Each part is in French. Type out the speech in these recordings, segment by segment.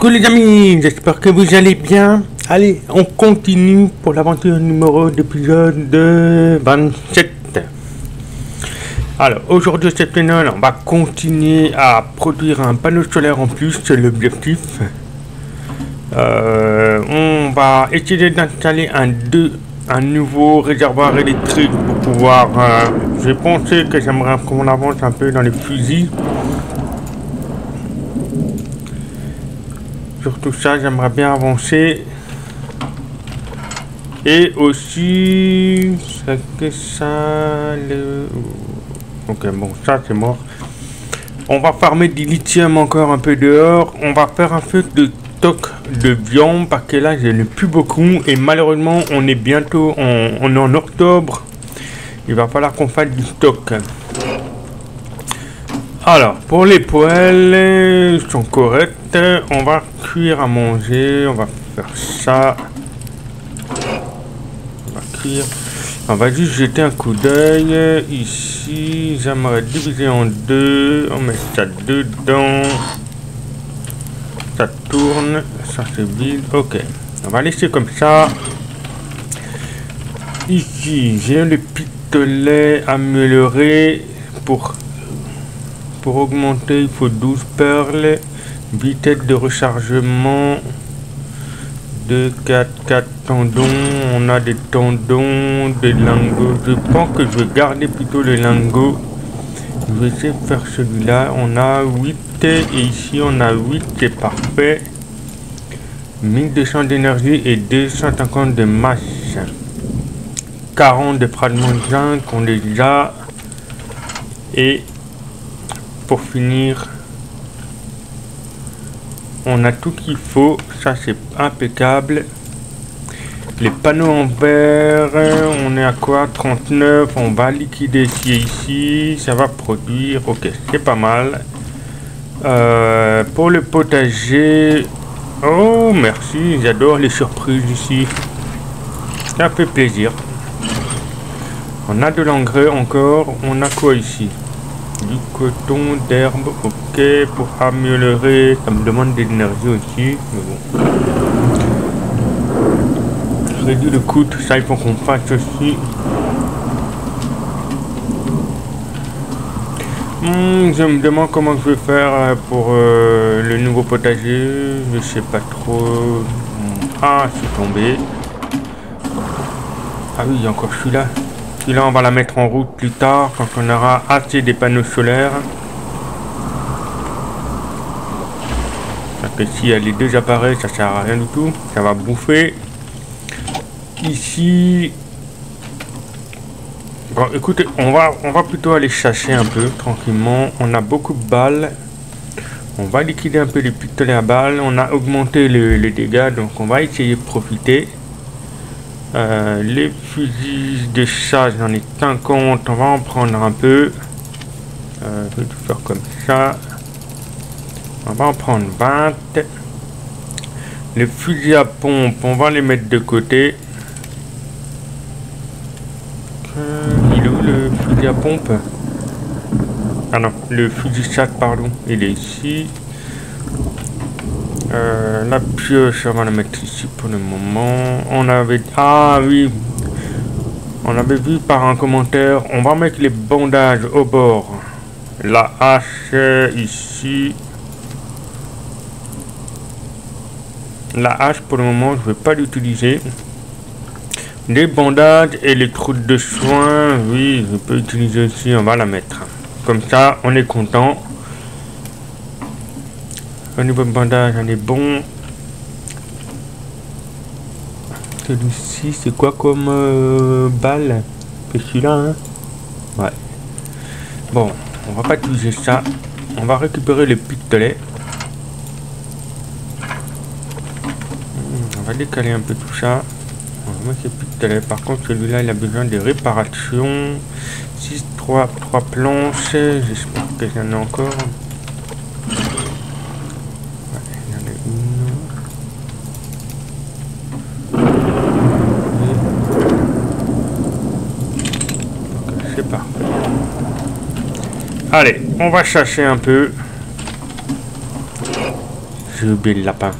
Coucou les amis, j'espère que vous allez bien. Allez, on continue pour l'aventure numéro d'épisode de 27. Alors, aujourd'hui, cette semaine, on va continuer à produire un panneau solaire en plus, c'est l'objectif. Euh, on va essayer d'installer un, deux, un nouveau réservoir électrique pour pouvoir... Euh, J'ai pensé que j'aimerais qu'on avance un peu dans les fusils. Surtout ça, j'aimerais bien avancer. Et aussi, c'est que ça, le... Ok, bon, ça c'est mort. On va farmer du lithium encore un peu dehors. On va faire un peu de stock de viande parce que là, je n'ai plus beaucoup. Et malheureusement, on est bientôt, en, on est en octobre. Il va falloir qu'on fasse du stock. Alors, pour les poêles, ils sont corrects. On va cuire à manger. On va faire ça. On va cuire. On va juste jeter un coup d'œil. Ici, j'aimerais diviser en deux. On met ça dedans. Ça tourne. Ça c'est vide. Ok. On va laisser comme ça. Ici, j'ai le pistolet amélioré pour pour augmenter, il faut 12 perles. Vitesse de rechargement. 2, 4, 4 tendons. On a des tendons, des lingots. Je pense que je vais garder plutôt les lingots. Je vais essayer de faire celui-là. On a 8 et ici on a 8, c'est parfait. 1200 d'énergie et 250 de masse. 40 de fragments de zinc les a. Et pour finir, on a tout qu'il faut. Ça, c'est impeccable. Les panneaux en verre, on est à quoi? 39. On va liquider ici ici. Ça va produire. Ok, c'est pas mal. Euh, pour le potager... Oh, merci. J'adore les surprises ici. Ça fait plaisir. On a de l'engrais encore. On a quoi ici? Du coton, d'herbe, ok, pour améliorer, ça me demande de l'énergie aussi, mais bon. Réduire le coût, ça il faut qu'on fasse aussi. Hmm, je me demande comment je vais faire euh, pour euh, le nouveau potager, je sais pas trop. Ah, c'est tombé. Ah oui, il y a encore celui-là. Celui-là, on va la mettre en route plus tard, quand on aura assez des panneaux solaires. Parce que si les deux appareils, ça sert à rien du tout. Ça va bouffer. Ici... Bon, écoutez, on va, on va plutôt aller chercher un peu, tranquillement. On a beaucoup de balles. On va liquider un peu les pistolets à balles. On a augmenté les dégâts, donc on va essayer de profiter. Euh, les fusils de chasse, j'en ai 50, on va en prendre un peu. Euh, je vais tout faire comme ça. On va en prendre 20. Les fusils à pompe, on va les mettre de côté. Euh, il est où le fusil à pompe? Ah non, le fusil chasse, pardon, il est ici. Euh, la pioche, on va la mettre ici pour le moment. On avait... Ah oui On avait vu par un commentaire, on va mettre les bandages au bord. La hache ici. La hache pour le moment, je ne vais pas l'utiliser. Les bandages et les croûtes de soins, oui, je peux utiliser aussi, on va la mettre. Comme ça, on est content. Au niveau bandage, on est bon. Celui-ci, c'est quoi comme euh, balle? C'est celui-là, hein? Ouais. Bon, on va pas utiliser ça. On va récupérer le pistolet. On va décaler un peu tout ça. On va mettre le pistolet. Par contre, celui-là, il a besoin de réparation. 6, 3, 3 planches. J'espère que j'en ai encore. Allez, on va chercher un peu. j'ai oublié le lapin.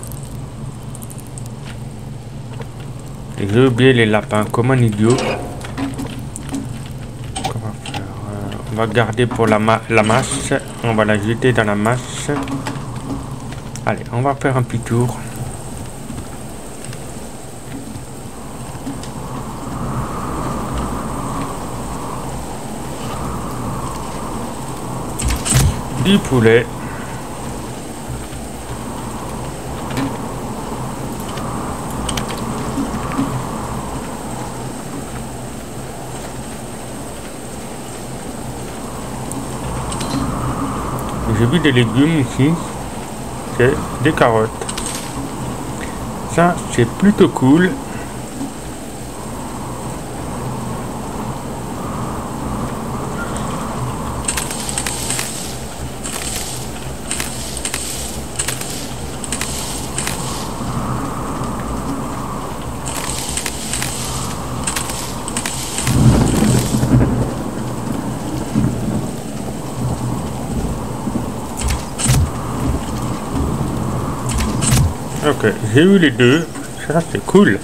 J'ai oublié les lapins, comme un idiot. On va, faire, euh, on va garder pour la, la masse. On va la jeter dans la masse. Allez, on va faire un petit tour. Du poulet. J'ai vu des légumes ici. C'est des carottes. Ça, c'est plutôt cool. Ok, j'ai eu les deux. Ça, c'est cool.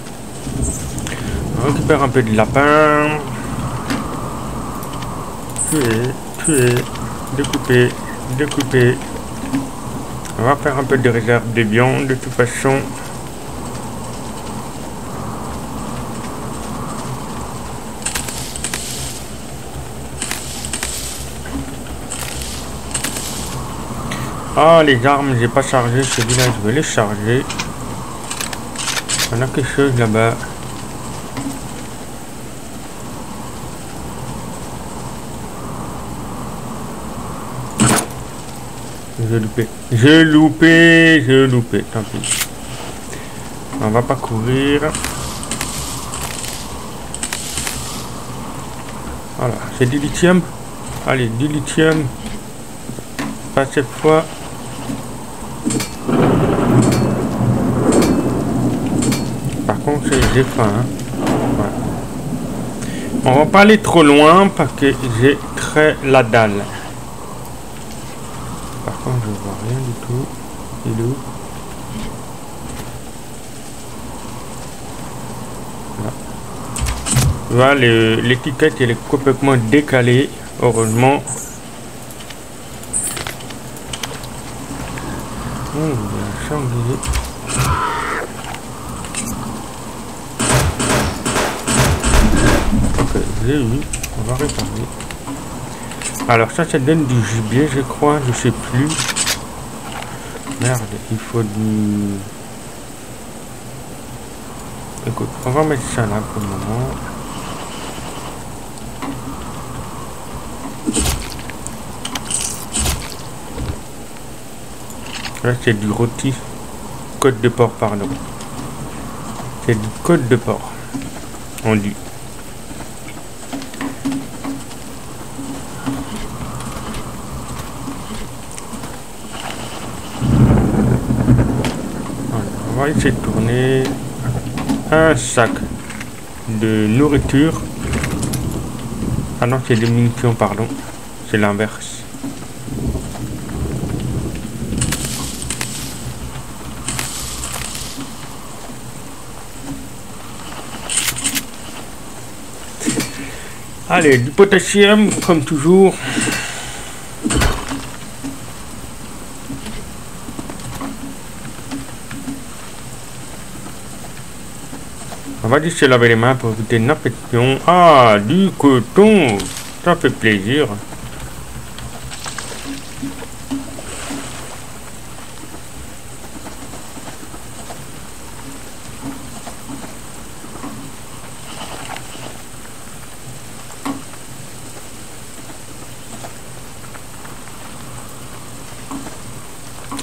On récupère un peu de lapin. Tuer, tuer, découper, découper. On va faire un peu de réserve de viande de toute façon. Ah, les armes, j'ai pas chargé celui-là, je vais les charger. On a quelque chose là-bas. J'ai loupé. J'ai loupé, j'ai loupé, tant pis. On va pas courir. Voilà, c'est du lithium. Allez, du lithium. Pas cette fois. J'ai faim. Hein. On va pas aller trop loin parce que j'ai très la dalle. Par contre, je vois rien du tout. Il est où? Voilà, l'étiquette est complètement décalée. Heureusement. Oh, il On va réparer. Alors ça, ça donne du gibier, je crois. Je sais plus. Merde, il faut du... Écoute, on va mettre ça là pour le moment. Là, c'est du rôti. Côte de porc, pardon. C'est du côte de porc. On dit. Essayer de tourner un sac de nourriture. Ah non, c'est des munitions, pardon. C'est l'inverse. Allez, du potassium, comme toujours. On va juste se laver les mains pour éviter une infection. Ah, du coton Ça fait plaisir.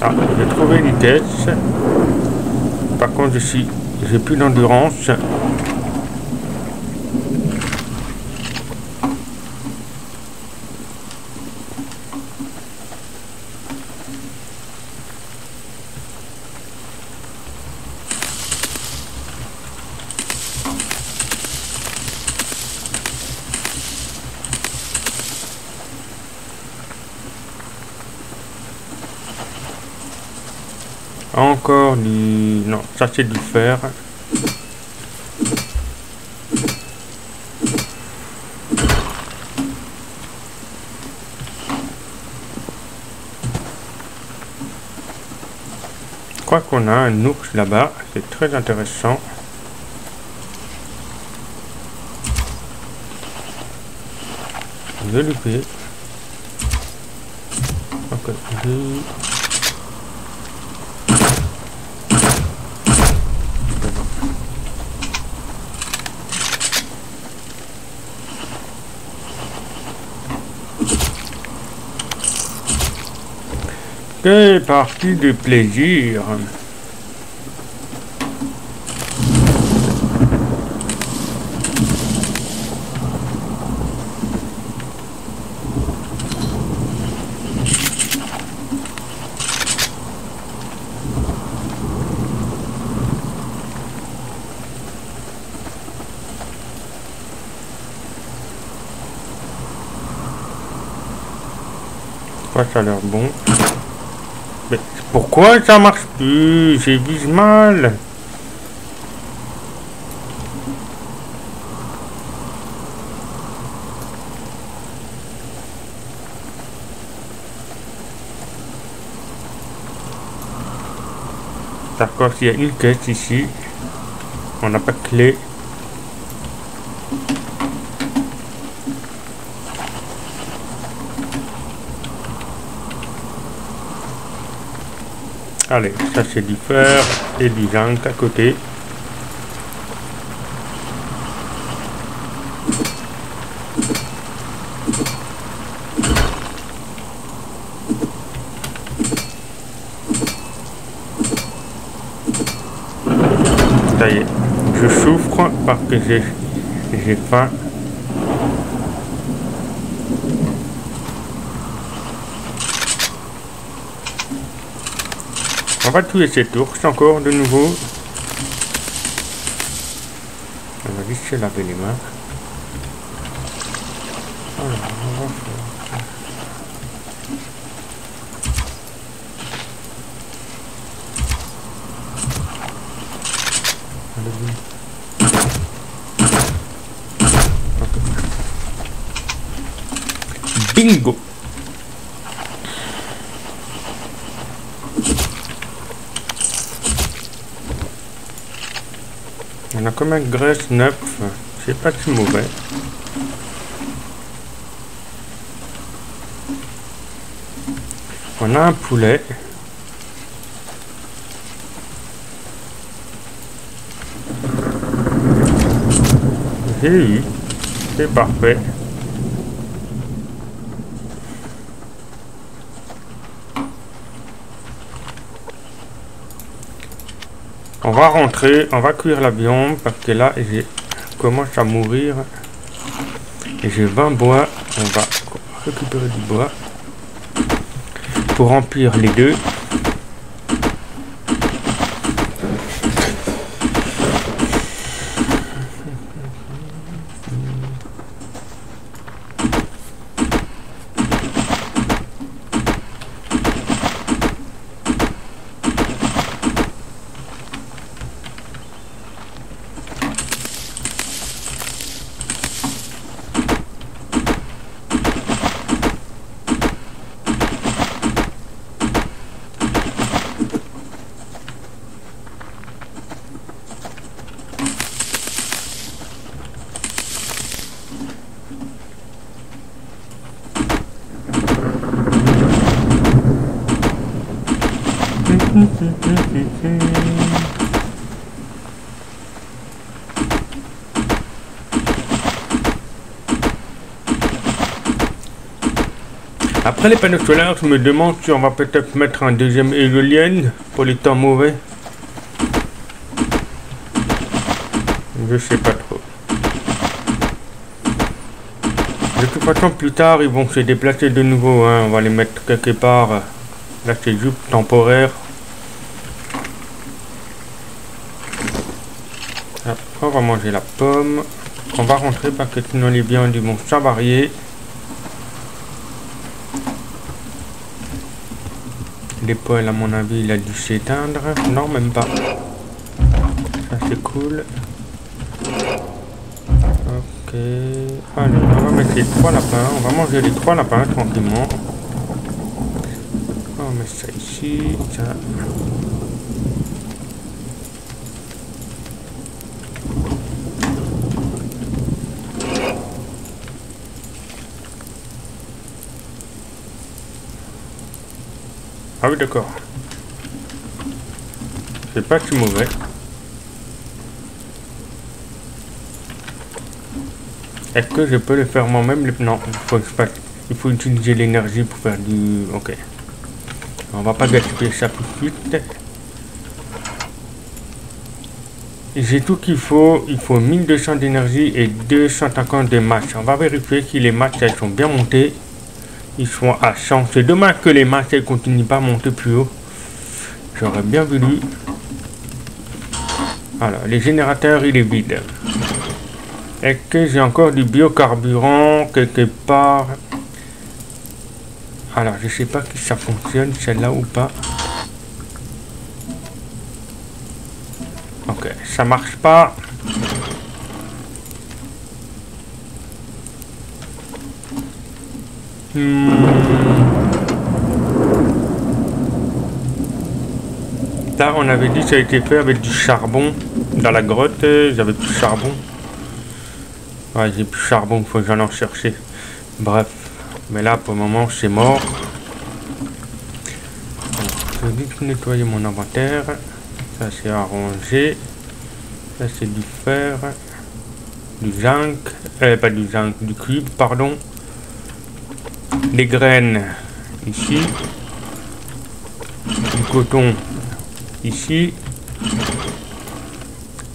Ah, j'ai trouvé une tête. Par contre, je suis j'ai plus d'endurance. Encore du... Non, ça c'est du fer. Je crois qu'on a un ours là-bas, c'est très intéressant. Je vais louper. Quelle partie de plaisir ça a l'air bon. Pourquoi ça marche plus? J'ai vise mal. D'accord, s'il y a une caisse ici, on n'a pas de clé. Allez, ça c'est du fer et du zinc à côté. Ça y est, je souffre parce que j'ai faim. On va tuer cet ours encore de nouveau. On va juste se laver les mains. Alors, on va faire. Bingo On a comme un graisse neuf. C'est pas si mauvais. On a un poulet. J'ai eu. C'est parfait. On rentrer, on va cuire la viande parce que là, j'ai commence à mourir. Et j'ai 20 bois. On va récupérer du bois pour remplir les deux. Après les panneaux solaires, je me demande si on va peut-être mettre un deuxième éolienne pour les temps mauvais. Je sais pas trop. De toute façon, plus tard, ils vont se déplacer de nouveau. Hein. On va les mettre quelque part. Là, c'est juste temporaire. on va manger la pomme. On va rentrer parce que sinon les biens du vont s'avarier. Poils, à mon avis, il a dû s'éteindre. Non, même pas. Ça, c'est cool. Ok. Allez, on va mettre les trois lapins. On va manger les trois lapins tranquillement. On mettre ça ici. Ah oui, d'accord. C'est pas si mauvais. Est-ce que je peux le faire moi-même Non, il faut, il faut utiliser l'énergie pour faire du... Ok. On va pas gaspiller ça tout de suite. J'ai tout qu'il faut. Il faut 1200 d'énergie et 250 de match. On va vérifier si les matchs elles sont bien montés. Ils sont à 100. C'est dommage que les matchs ne continuent pas à monter plus haut. J'aurais bien voulu. Alors, les générateurs, il est vide. Est-ce que j'ai encore du biocarburant quelque part? Alors, je sais pas si ça fonctionne, celle-là ou pas. Ok, ça marche pas. Hmm. Là, on avait dit que ça a été fait avec du charbon dans la grotte. J'avais plus de charbon. Ouais, j'ai plus de charbon, faut que j'en en chercher. Bref. Mais là, pour le moment, c'est mort. je vais vite nettoyer mon inventaire. Ça, c'est arrangé. Ça, c'est du fer. Du zinc. Euh, pas du zinc, du cuivre, pardon les graines ici, du coton ici.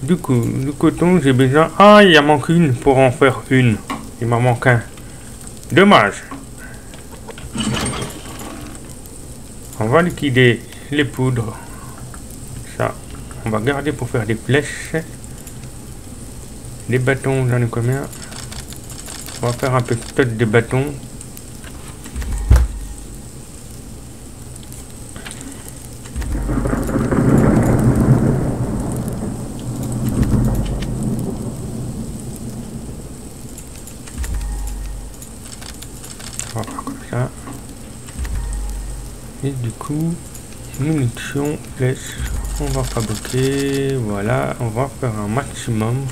Du coup, du coton, j'ai besoin... Ah, il y a manque une pour en faire une. Il m'en manque un. Dommage. On va liquider les poudres. Ça, on va garder pour faire des flèches. Les bâtons, j'en ai combien? On va faire un peu des bâtons munitions, flèches, on va fabriquer, voilà, on va faire un maximum.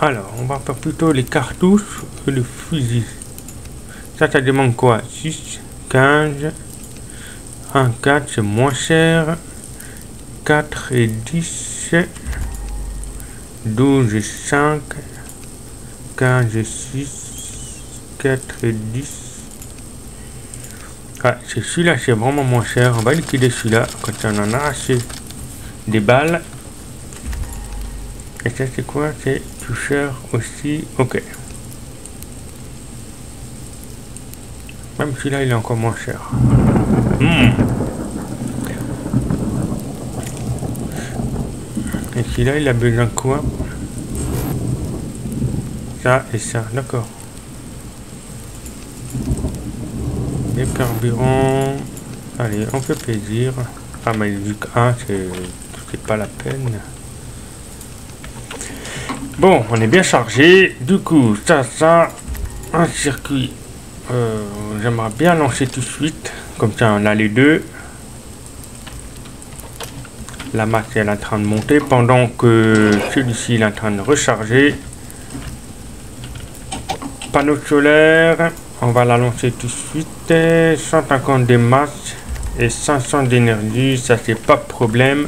Alors, on va faire plutôt les cartouches et le fusil. Ça, ça demande quoi? 6, 15, 1, 4, c'est moins cher. 4 et 10, 12 et 5, 15 et 6, 4 et 10, ah, c'est celui-là, c'est vraiment moins cher. On va liquider celui-là quand on en a assez des balles. Et ça, c'est quoi? C'est plus cher aussi. Ok. Même celui-là, il est encore moins cher. Hmm. Et celui-là, il a besoin de quoi? Ça et ça, d'accord. Les carburants. Allez, on fait plaisir. Ah, mais vu que c'est pas la peine. Bon, on est bien chargé. Du coup, ça, ça, un circuit. Euh, j'aimerais bien lancer tout de suite. Comme ça, on a les deux. La masse est en train de monter pendant que celui-ci est en train de recharger. Panneau solaire. On va la lancer tout de suite. 150 de masse et 500 d'énergie, ça c'est pas de problème.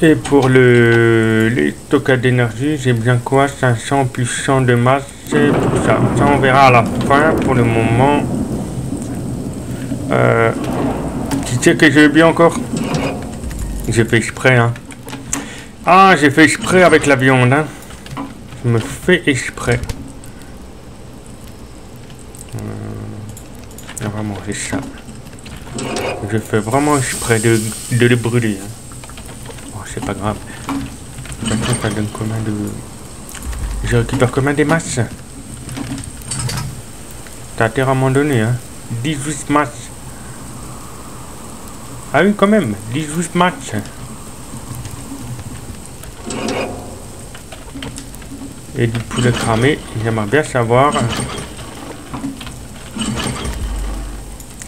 Et pour le les stockage d'énergie, j'ai bien quoi? 500 plus 100 de masse, tout ça. Ça on verra à la fin. Pour le moment, euh, tu sais que j'ai bien encore? J'ai fait exprès, hein. Ah, j'ai fait exprès avec la viande, hein. Je me fais exprès. Euh, va manger ça. Je fais vraiment exprès de, de le brûler. Hein. Bon, c'est pas grave. Je récupère combien des masses T'as intérêt à m'en donner, hein. 18 matchs. Ah oui, quand même. 18 matchs. Et du poulet cramé. J'aimerais bien savoir.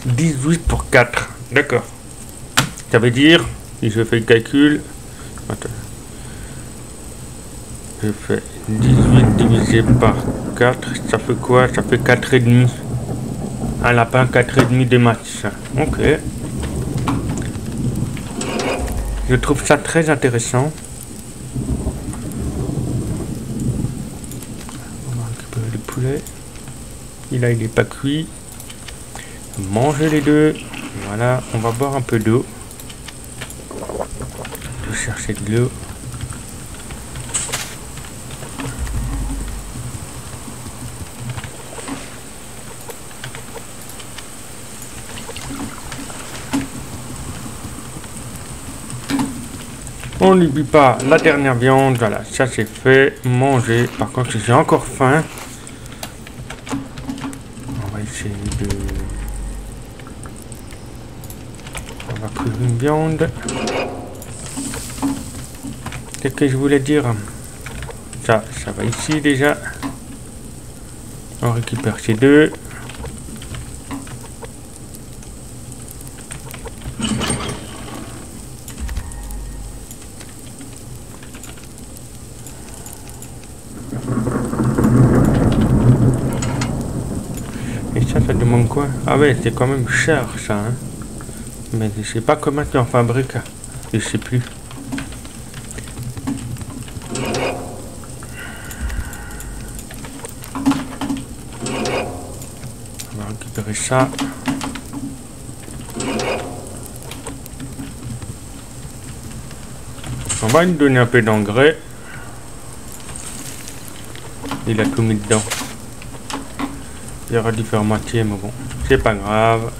18 pour 4. D'accord. Ça veut dire, si je fais le calcul, je fais 18 divisé par 4, ça fait quoi? Ça fait 4,5. Un lapin, 4,5 de match. Ok. Je trouve ça très intéressant. On va récupérer le poulet. A, il est pas cuit. Manger les deux. Voilà, on va boire un peu d'eau. Je chercher de l'eau. On n'oublie pas la dernière viande, voilà, ça c'est fait, manger. Par contre, j'ai encore faim. On va essayer de... On va cuire une viande. Qu'est-ce que je voulais dire? Ça, ça va ici déjà. On récupère ces deux. Et ça, ça demande quoi? Ah ouais, c'est quand même cher ça. Hein Mais je sais pas comment tu en fabriques. Je sais plus. On va récupérer ça. On va lui donner un peu d'engrais. Il a tout mis dedans. Il aurait dû faire moitié, mais bon, c'est pas grave.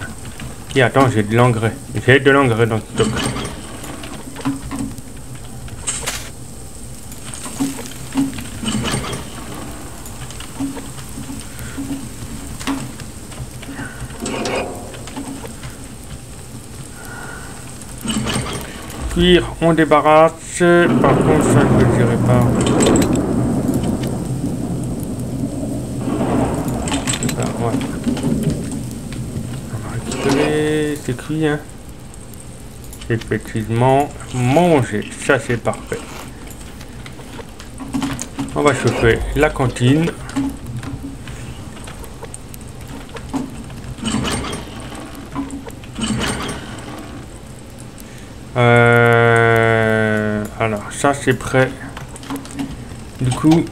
Et attends, j'ai de l'engrais. J'ai de l'engrais dans le stock. Cuire, on débarrasse. Par contre, ça, je ne dirai pas. C'est ça, ouais. On va Effectivement, manger, ça c'est parfait. On va chauffer la cantine. Euh, alors, ça c'est prêt. Du coup,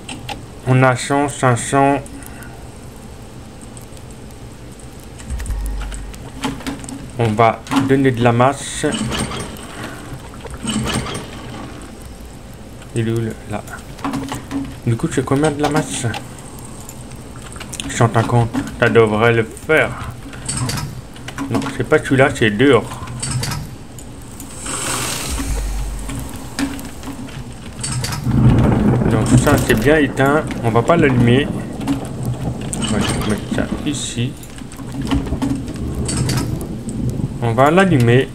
on a 100, 500. On va donner de la masse. Il est où. Là. Du coup, c'est combien de la masse 150. Ça devrait le faire. Non, c'est pas celui-là, c'est dehors. Donc ça, c'est bien éteint. On va pas l'allumer. On va mettre ça ici. On va l'allumer.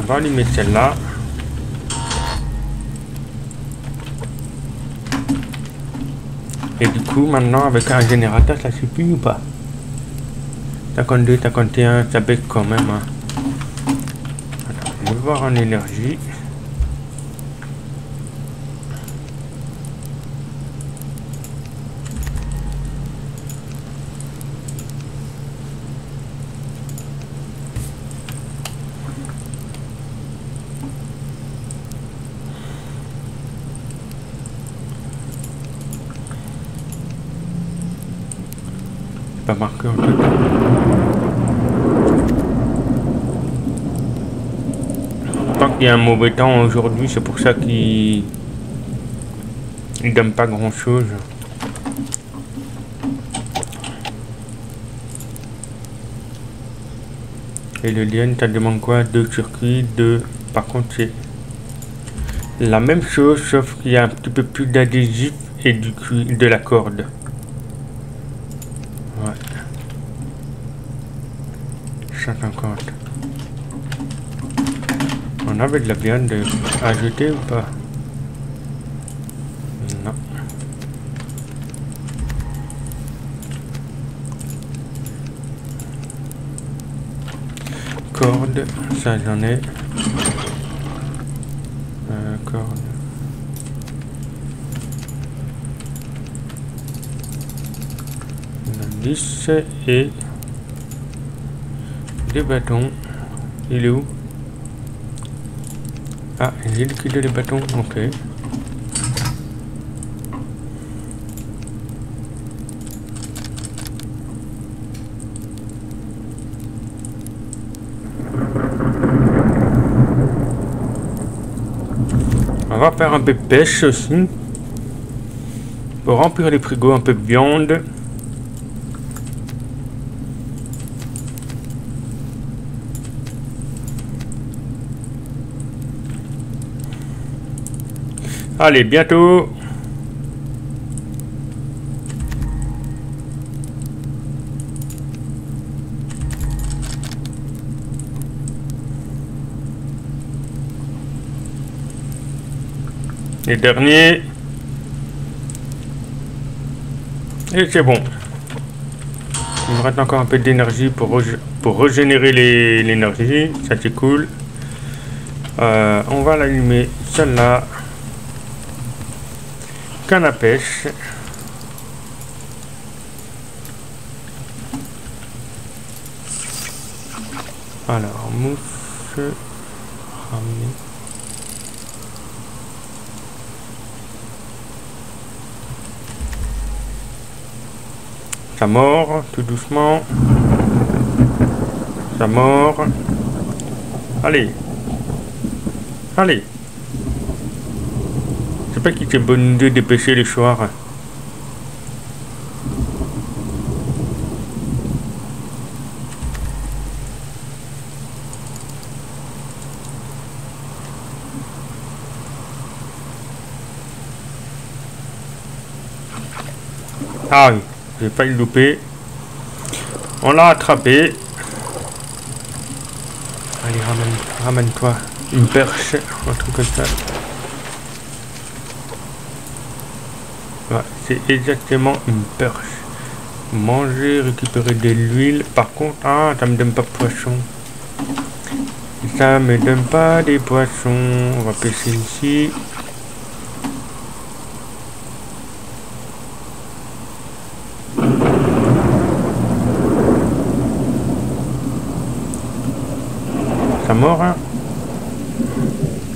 On va allumer celle-là. Et du coup, maintenant, avec un générateur, ça suffit ou pas? 52, 51, ça baisse quand même. Hein. Je vais voir en énergie. pas marqué en tout cas. Un mauvais temps aujourd'hui, c'est pour ça qu'il il donne pas grand chose. Et le lien, ça demande quoi? Deux circuits, deux. Par contre, c'est la même chose, sauf qu'il y a un petit peu plus d'adhésif et du de la corde. Ouais. 150. De la viande jeter ou pas? Non. Corde, ça j'en ai. Euh, corde. On a 10 et des bâtons. Il est où? Les bâtons, ok. On va faire un peu de pêche aussi. Pour remplir les frigos, un peu de viande. Allez, bientôt. Les derniers. Et c'est bon. Il me reste encore un peu d'énergie pour, pour régénérer l'énergie. Ça c'est cool. Euh, on va l'allumer celle-là canne à pêche. Alors, mousse, ramener. Ça mord, tout doucement. Ça mord. Allez. Allez pas qu'il était bonne idée de pêcher le soir. Ah oui, j'ai pas le louper. On l'a attrapé. Allez, ramène, ramène-toi une perche, un truc comme ça. C'est exactement une perche. Manger, récupérer de l'huile. Par contre, ah, ça me donne pas de poisson. Ça me donne pas des poissons. On va pêcher ici. Ça mord, hein?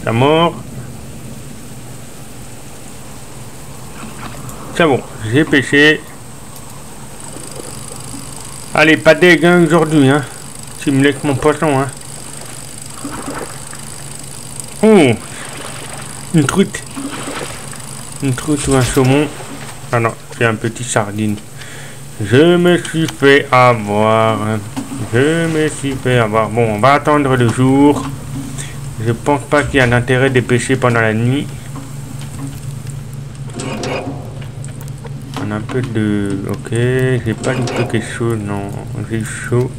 Ça mord. Bon, j'ai pêché. Allez, pas de dégain aujourd'hui, hein. Tu me laisses mon poisson, hein. Oh Une truite. Une truite ou un saumon. Ah non, c'est un petit sardine. Je me suis fait avoir. Je me suis fait avoir. Bon, on va attendre le jour. Je pense pas qu'il y a un intérêt de pêcher pendant la nuit. un de... Ok, j'ai pas du tout quelque chose, non. J'ai chaud.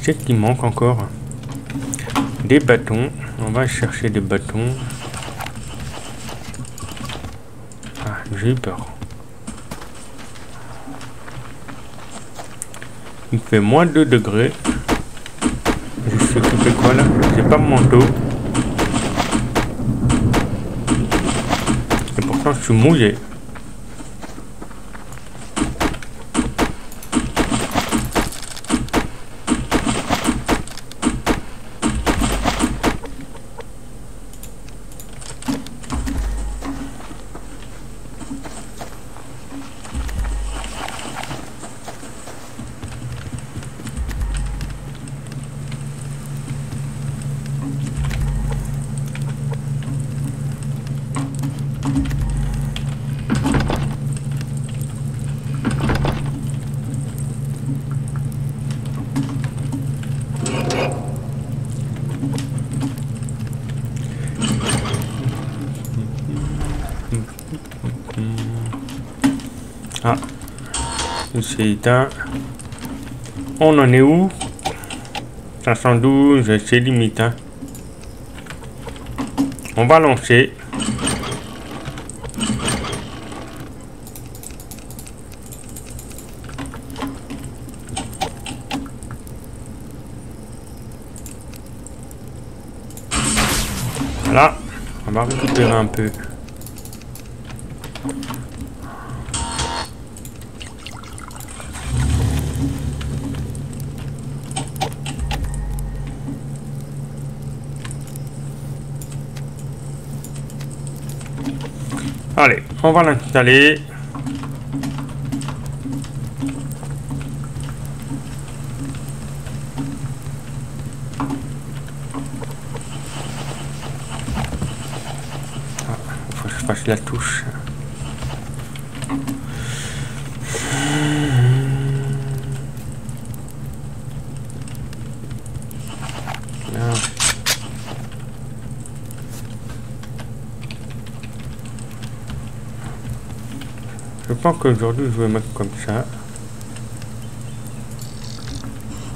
C'est ce qui manque encore Des bâtons. On va chercher des bâtons. Ah, j'ai peur. Il fait moins 2 degrés. Je sais que quoi là C'est pas mon manteau. Je suis. On en est où? 512, c'est limite. Hein. On va lancer. Voilà. On va récupérer un peu. Allez, on va l'installer. Ah, faut que je fasse la touche. Je pense qu'aujourd'hui je vais mettre comme ça.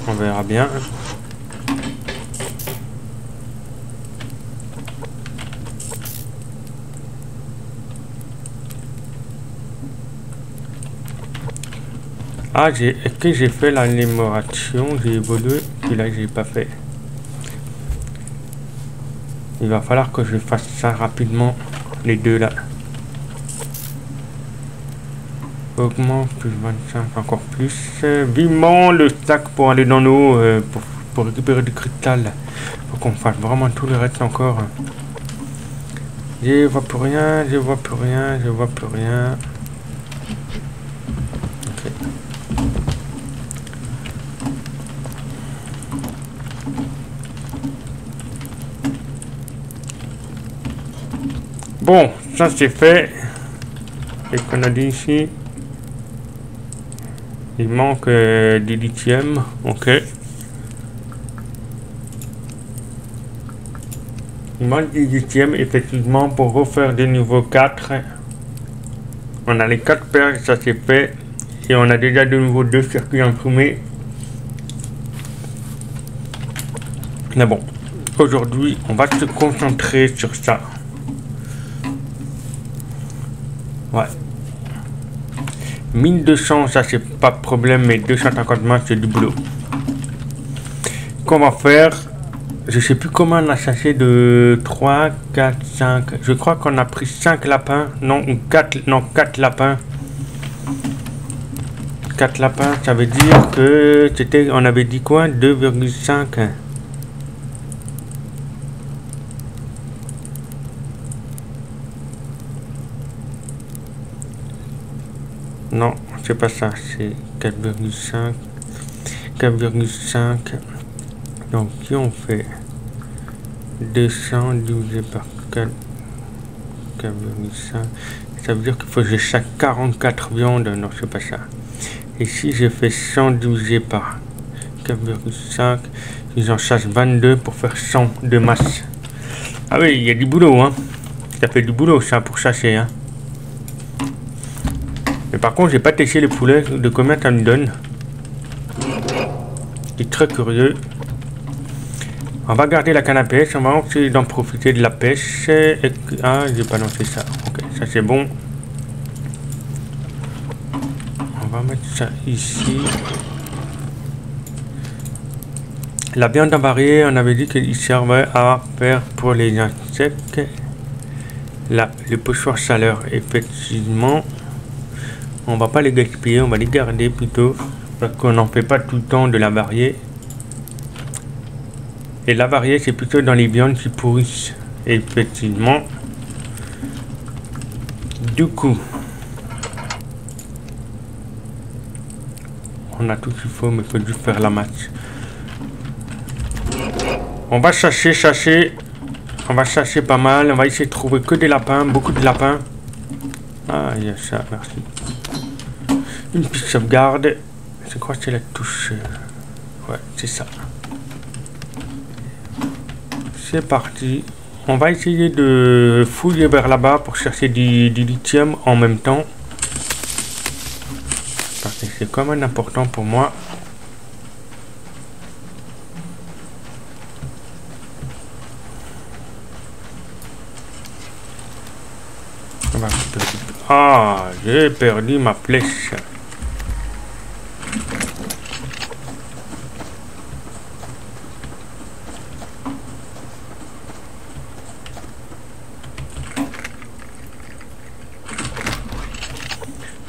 On verra bien. Ah, j'ai que j'ai fait l'animation, j'ai évolué, puis là j'ai pas fait. Il va falloir que je fasse ça rapidement, les deux là augmente plus 25 encore plus. Vivement le stack pour aller dans l'eau euh, pour, pour, récupérer du cristal faut qu'on fasse vraiment tout le reste encore. Je vois plus rien je vois plus rien je vois plus rien. Bon ça c'est fait. Et qu'on a dit ici il manque euh, du. Ok. Il manque du lithium effectivement pour refaire des niveaux 4. On a les 4 paires, ça c'est fait. Et on a déjà de nouveau deux circuits imprimés. Mais bon, aujourd'hui, on va se concentrer sur ça. Ouais. 1200, ça c'est pas de problème, mais 250 matchs c'est du boulot. Qu'on va faire, je sais plus comment on a cherché de 3, 4, 5. Je crois qu'on a pris 5 lapins, non, ou 4, non, 4 lapins. 4 lapins, ça veut dire que c'était, on avait dit quoi? 2,5 Non, c'est pas ça, c'est 4,5. 4,5. Donc, si on fait 200 divisé par 4, 4,5, ça veut dire qu'il faut que j'ai chaque 44 viandes. Non, c'est pas ça. Si je fais 100 divisé par 4,5, ils en chassent 22 pour faire 100 de masse. Ah oui, il y a du boulot, hein. Ça fait du boulot, ça, pour chasser, hein. Par contre, j'ai pas testé les poulets de combien ça me donne. Je très curieux. On va garder la canne à pêche. On va essayer d'en profiter de la pêche. Ah, j'ai pas lancé ça. Ok, ça c'est bon. On va mettre ça ici. La viande avariée, on avait dit qu'il servait à faire pour les insectes. Là, le pochoir chaleur, effectivement on va pas les gaspiller, on va les garder plutôt parce qu'on n'en fait pas tout le temps de la. Et la variée, c'est plutôt dans les viandes qui pourrissent. Effectivement. Du coup, on a tout ce qu'il faut, mais il faut juste faire la match. On va chercher, chercher. On va chercher pas mal. On va essayer de trouver que des lapins, beaucoup de lapins. Ah, il y a ça, merci. Une petite sauvegarde. Je crois que c'est la touche. Ouais, c'est ça. C'est parti. On va essayer de fouiller vers là-bas pour chercher du, lithium en même temps. Et c'est quand même important pour moi. Ah, j'ai perdu ma flèche.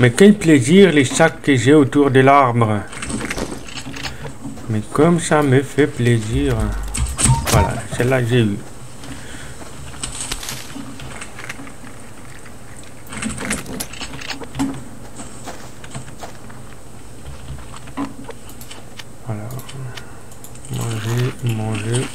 Mais quel plaisir les sacs que j'ai autour de l'arbre. Mais comme ça me fait plaisir. Voilà, celle-là j'ai eu. Voilà. Manger, manger.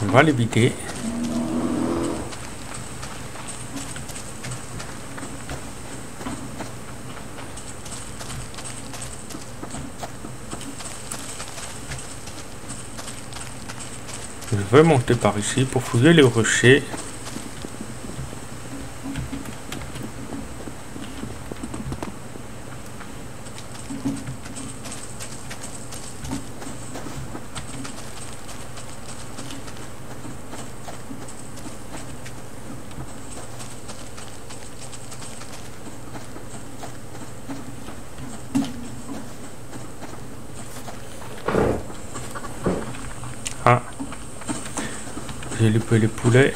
On l'éviter. Je vais monter par ici pour fouiller les rochers. Ah. Loupé les poulets.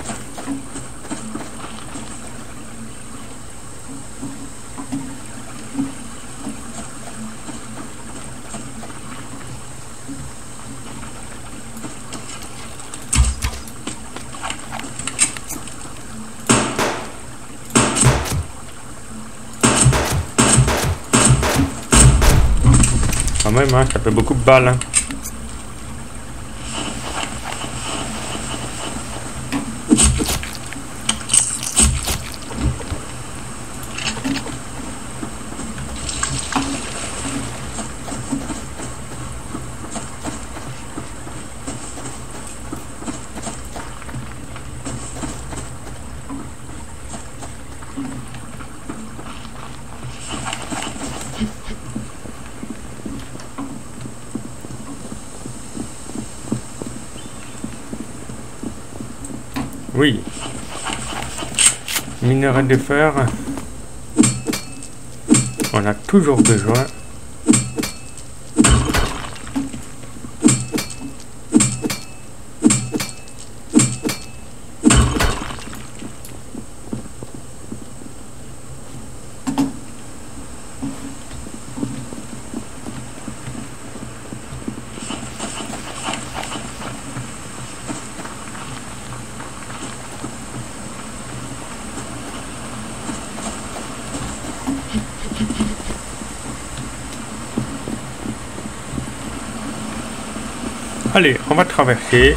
Quand même, hein, ça fait beaucoup de balles. hein. Oui. Minerai de fer. On a toujours besoin. Allez,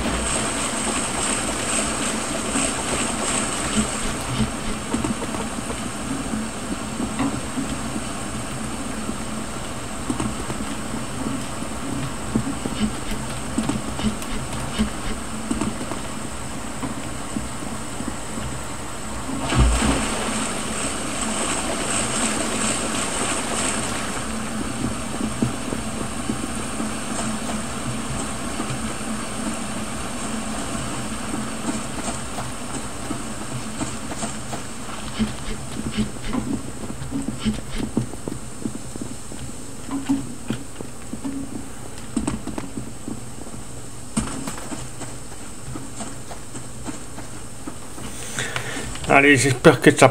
J'espère que ça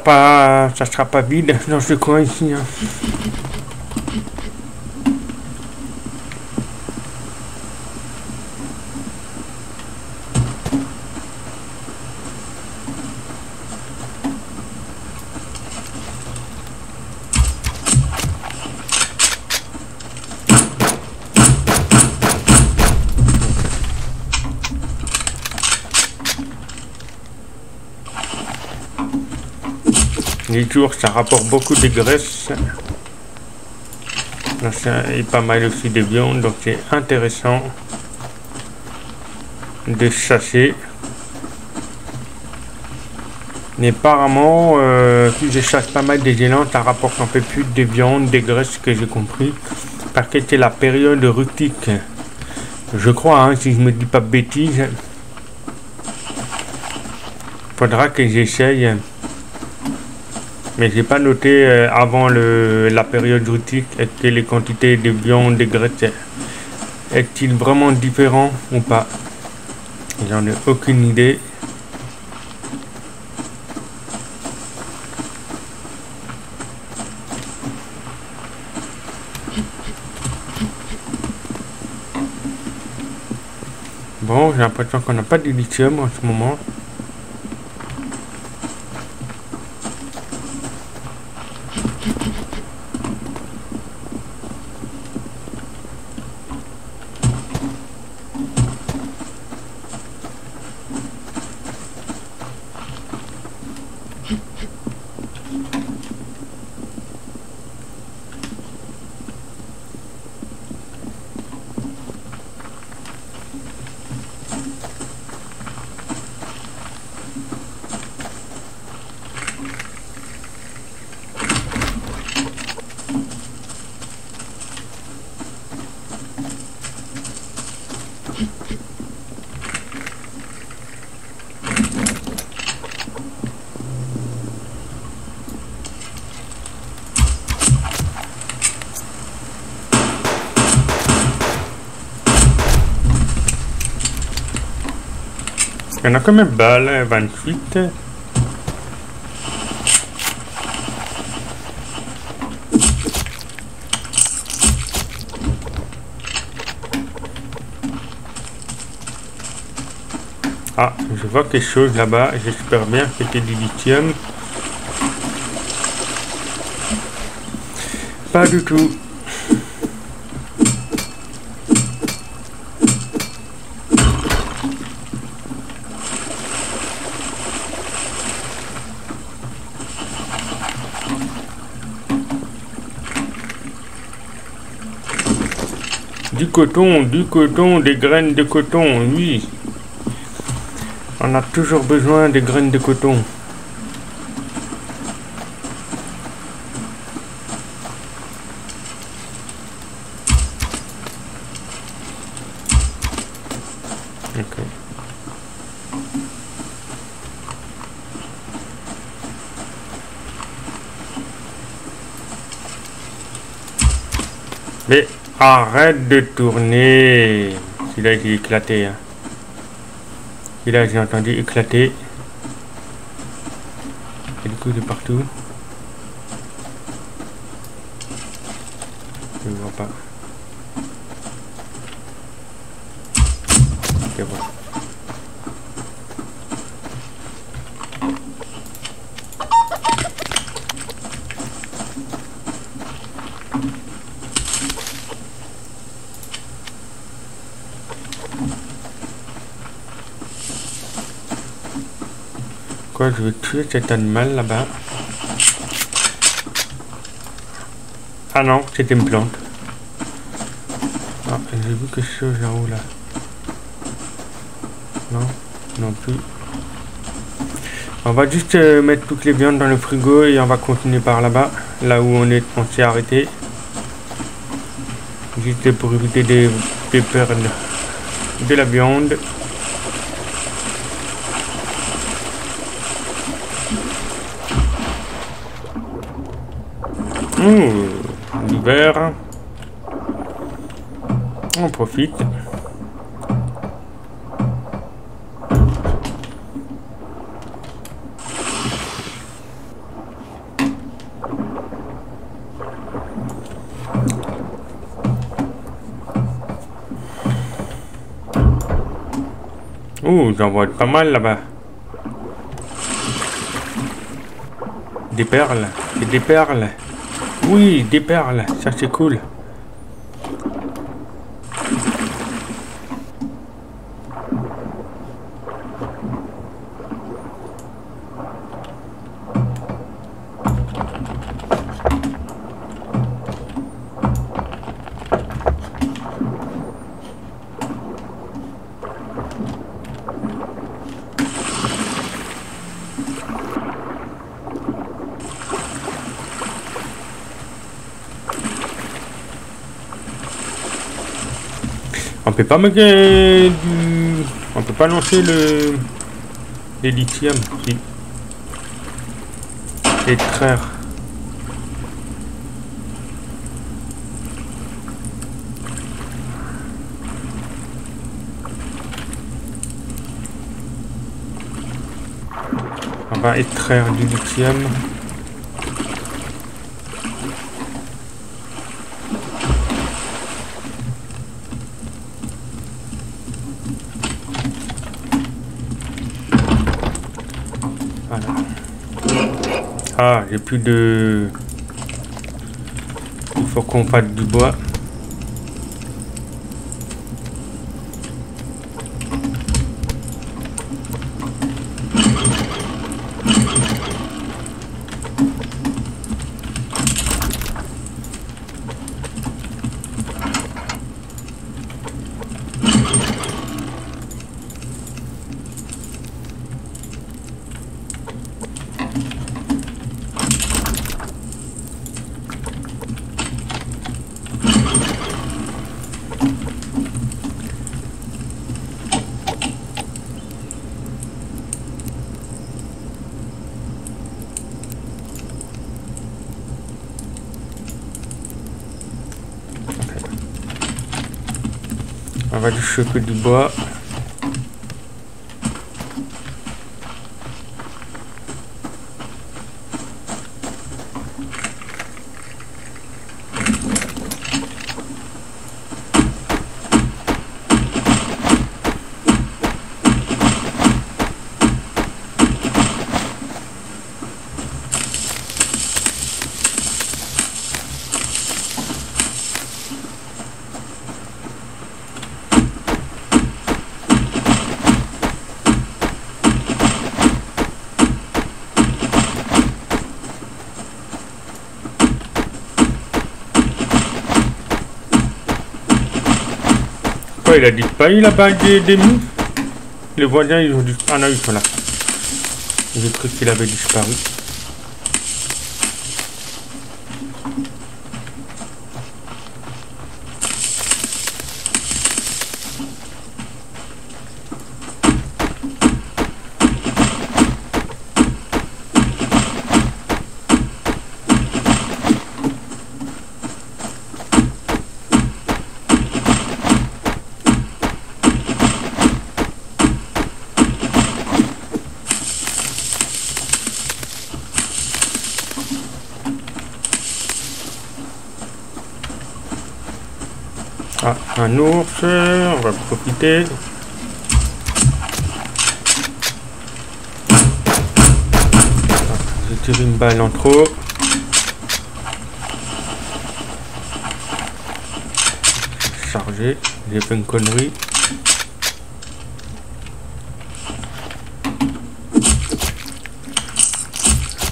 ça sera pas vide dans ce coin ici. hein. Ça rapporte beaucoup de graisse. et pas mal aussi de viande, donc c'est intéressant de chasser. Mais apparemment, euh, je chasse pas mal des élans, ça rapporte un peu plus de viande, des graisses que j'ai compris. Parce que c'est la période rutique. Je crois, hein, si je me dis pas de bêtises. Faudra que j'essaye. J'ai pas noté euh, avant la période rutique est-ce que les quantités de viande, de graisse est-il vraiment différent ou pas? J'en ai aucune idée. Bon, j'ai l'impression qu'on n'a pas de lithium en ce moment. Il y en a combien? De balles 28 Ah, je vois quelque chose là-bas. J'espère bien que c'était du lithium. Pas du tout. Coton, du coton, des graines de coton, oui. On a toujours besoin des graines de coton. Ok. Mais arrête de tourner. Il est éclaté. Hein. Là, j'ai entendu éclater. Et du coup, de partout. Je ne vois pas. Ok, voilà. Quoi, je vais cet animal là-bas. Ah non, c'était une plante. Ah, j'ai vu quelque chose en haut là. Non, non plus. On va juste euh, mettre toutes les viandes dans le frigo et on va continuer par là-bas, là où on est, on s'est arrêté. Juste pour éviter de, de perdre de la viande. On profite. Ouh, j'en vois pas mal là-bas. Des perles. Et des perles. Oui, des perles. Ça, c'est cool. Peut pas du... On peut pas lancer le... Les lithium. Si. Extraire. On va extraire du lithium. Ah, plus de... Il faut qu'on fasse du bois. Choper du bois. Il a disparu bague des, des Les voisins, ils ont disparu. Ah non, ils sont là. J'ai cru qu'il avait disparu. Ah, un ours, on va profiter. Tiré une balle en trop. Chargé, j'ai fait une connerie.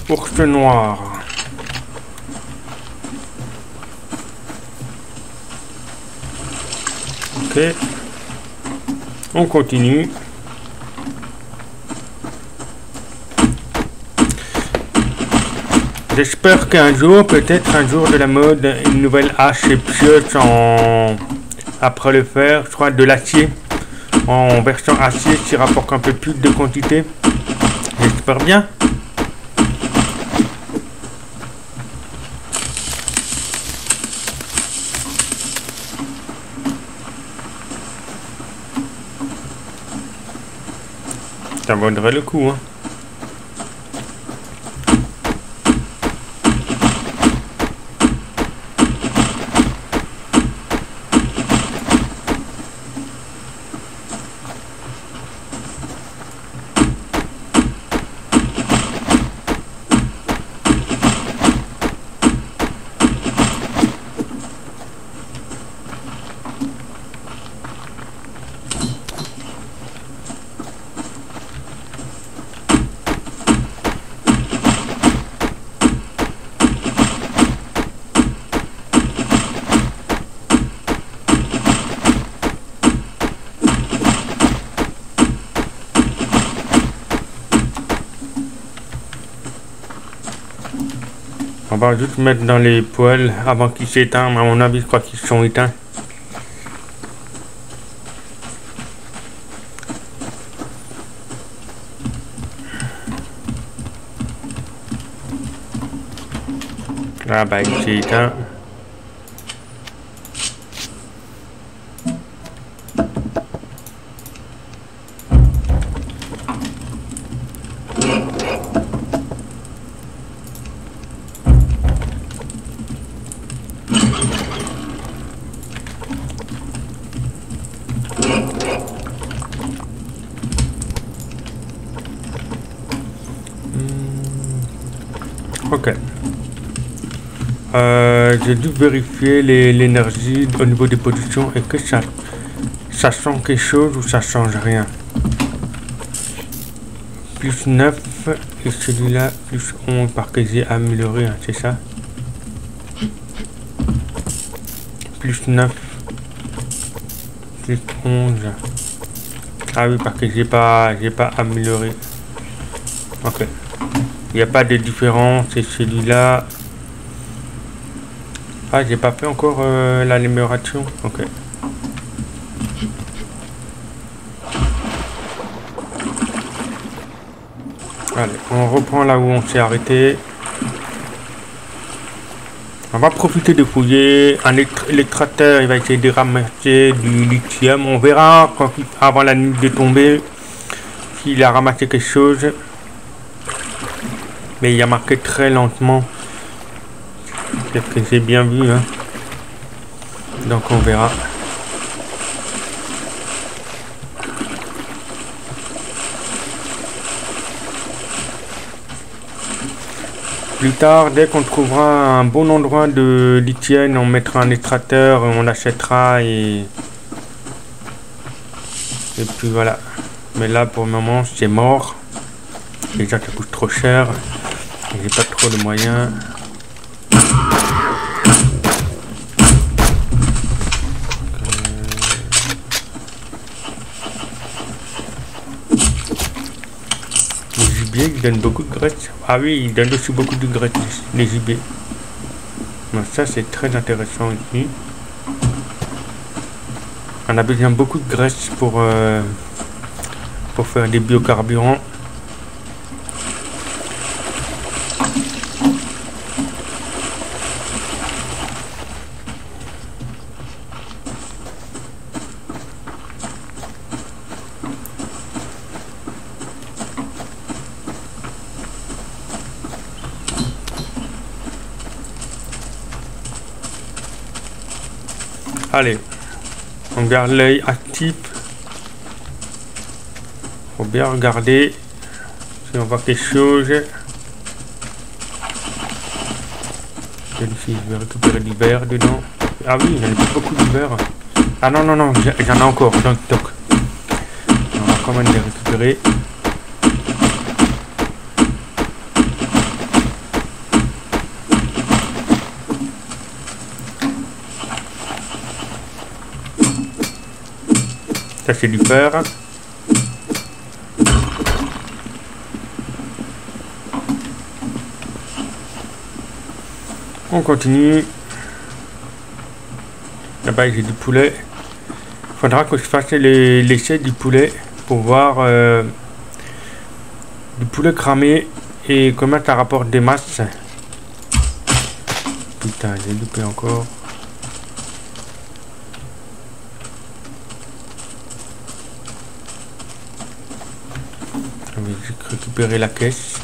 Ours noir. On continue. J'espère qu'un jour, peut-être un jour de la mode, une nouvelle hache et pioche en... après le fer, crois de l'acier, en version acier qui rapporte un peu plus de quantité. J'espère bien. Ça vaudrait le coup, hein. va juste mettre dans les poêles avant qu'ils s'éteignent. À mon avis, je crois qu'ils sont éteints. Ah ben, bah, il s'est éteint. Euh, J'ai dû vérifier l'énergie au niveau des productions et que ça, ça change quelque chose ou ça change rien? Plus 9 et celui-là plus 11 parce que j'ai amélioré, hein, c'est ça? Plus 9 plus 11 ah oui parce que j'ai pas j'ai pas amélioré. Ok. Il n'y a pas de différence et celui-là ah j'ai pas fait encore euh, l'amélioration ok. Allez on reprend là où on s'est arrêté. On va profiter de fouiller. Un électrateur il va essayer de ramasser du lithium. On verra avant la nuit de tomber s'il a ramassé quelque chose. Mais il a marqué très lentement. Peut-être que j'ai bien vu. Hein. Donc on verra. Plus tard, dès qu'on trouvera un bon endroit de lithium, on mettra un extracteur, on achètera et... Et puis voilà. Mais là, pour le moment, c'est mort. Déjà, ça coûte trop cher. J'ai pas trop de moyens. Beaucoup de graisse. Ah oui, il donne aussi beaucoup de graisse, les. Donc ça c'est très intéressant ici. On a besoin beaucoup de graisse pour, euh, pour faire des biocarburants. Allez, on garde l'œil actif. Faut bien regarder si on voit quelque chose. Je vais récupérer du verre dedans. Ah oui, il y a beaucoup de verre. Ah non, non, non, j'en ai encore. Donc, donc, on va quand même les récupérer. Ça c'est du fer. On continue. Là-bas j'ai du poulet. Faudra que je fasse l'essai du poulet pour voir euh, du poulet cramé et comment ça rapporte des masses. Putain, j'ai loupé encore. Récupérer la caisse.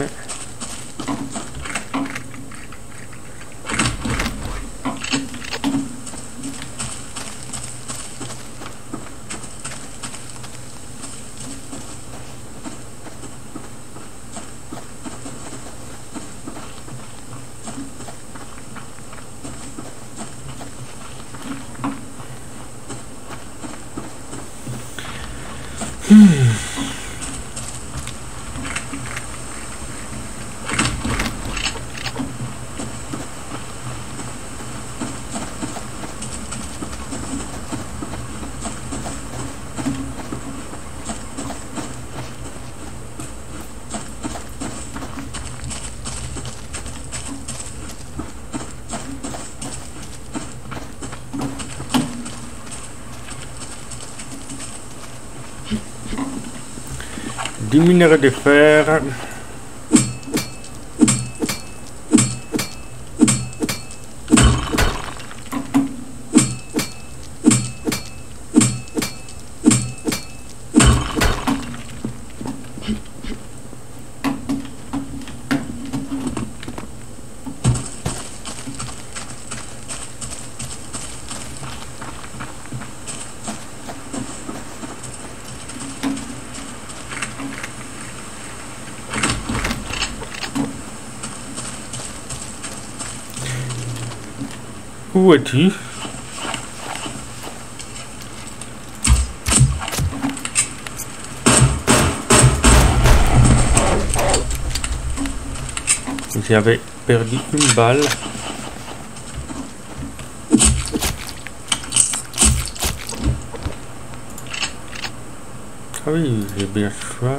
Du minerai J'avais perdu une balle. Ah oui, j'ai bien choix.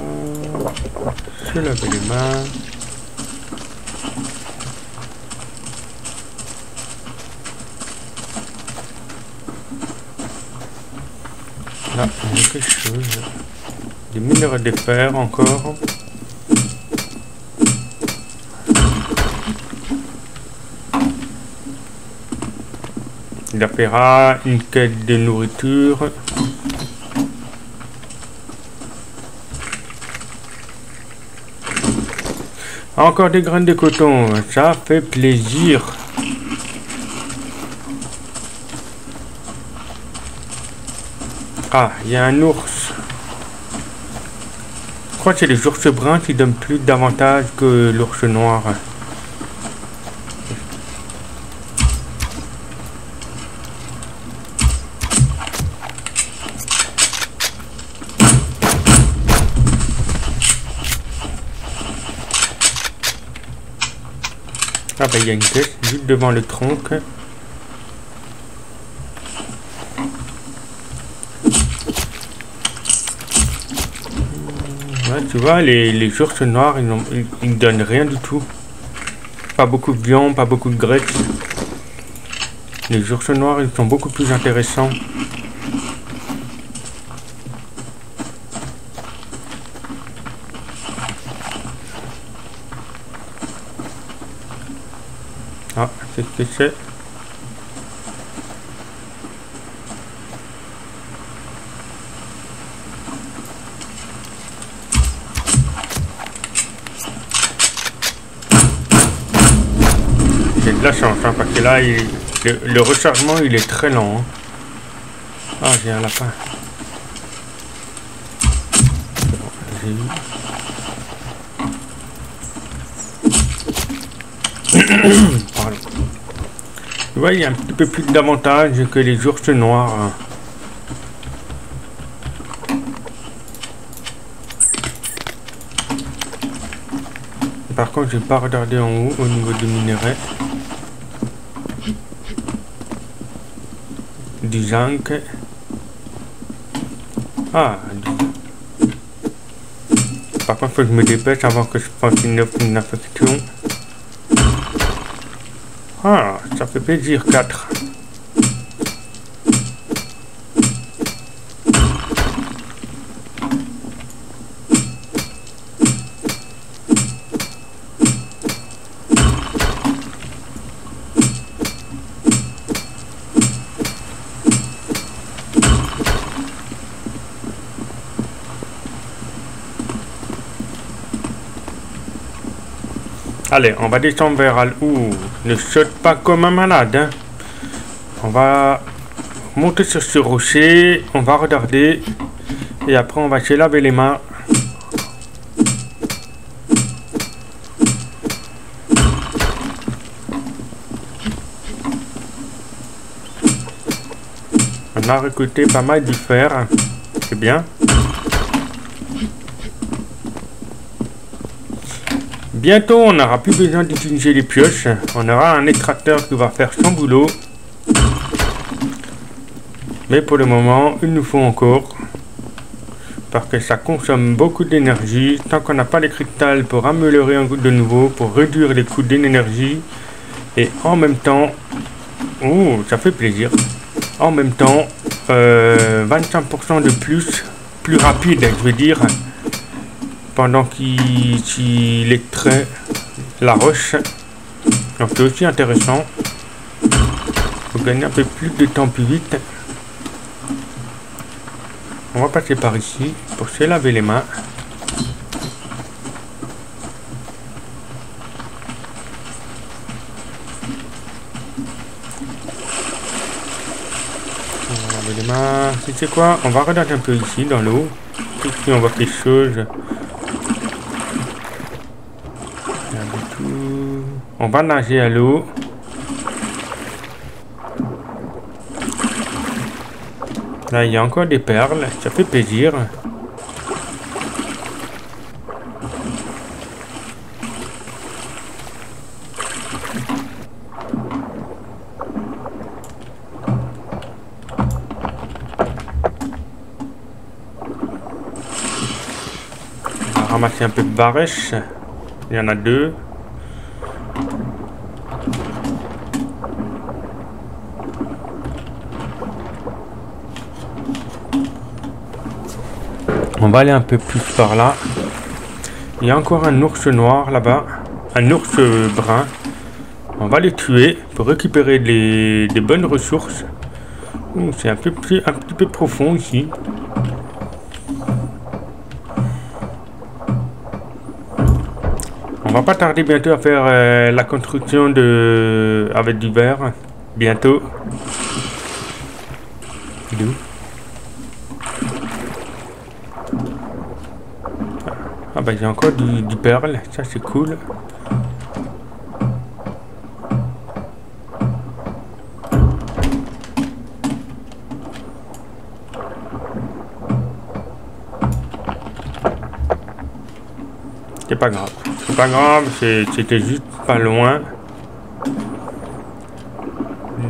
Se laver les mains. Là, il y a quelque chose. Des minéraux de fer encore. Appellera une quête de nourriture. Encore des graines de coton, ça fait plaisir. Ah, il y a un ours. Je crois que c'est les ours bruns qui donnent plus d'avantages que l'ours noir. Ah bah il y a une tête juste devant le tronc. Tu vois, les, les ours noirs, ils, ils, ne donnent rien du tout. Pas beaucoup de viande, pas beaucoup de graisse. Les ours noirs, ils sont beaucoup plus intéressants. Ah, c'est ce que c'est? J'ai de la chance, hein, parce que là, il, le, rechargement, il est très lent. Hein. Ah, j'ai un lapin. Pardon. Tu vois, il y a un petit peu plus d'avantages que les ours noirs. hein. Par contre, j'ai pas regardé en haut au niveau du minerai. Du zinc. Ah, Par contre, faut que je me dépêche avant que je fasse une, une infection. Ah, ça fait plaisir, 4. Allez, on va descendre vers. Ouh, ne saute pas comme un malade. hein. On va monter sur ce rocher, on va regarder. Et après, on va se laver les mains. On a récolté pas mal du fer. C'est bien. Bientôt, on n'aura plus besoin d'utiliser les pioches. On aura un extracteur qui va faire son boulot. Mais pour le moment, il nous faut encore. Parce que ça consomme beaucoup d'énergie. Tant qu'on n'a pas les cristal pour améliorer un goût de nouveau, pour réduire les coûts d'énergie. Et en même temps... Ouh, ça fait plaisir. En même temps, euh, 25% de plus, plus rapide, je veux dire pendant qu'il qu'il extrait la roche. Donc c'est aussi intéressant. Faut gagner un peu plus de temps plus vite. On va passer par ici pour se laver les mains. On va laver les mains. Sais quoi On va regarder un peu ici dans l'eau. Ici on voit quelque chose. On va nager à l'eau. Là, il y a encore des perles. Ça fait plaisir. On va ramasser un peu de barèche. Il y en a deux. On va aller un peu plus par là. Il y a encore un ours noir là-bas. Un ours brun. On va les tuer pour récupérer des bonnes ressources. C'est un, peu un petit peu profond ici. On va pas tarder bientôt à faire euh, la construction de avec du verre. Bientôt. Ah bah j'ai encore du, du ça c'est cool. C'est pas grave. C'est pas grave, c'était juste pas loin.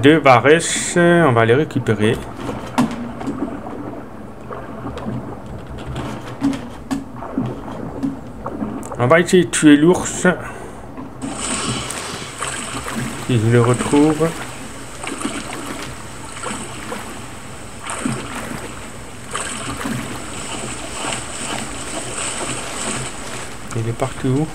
Deux varesses, on va les récupérer. On va essayer de tuer l'ours. Si je le retrouve. Il est partout.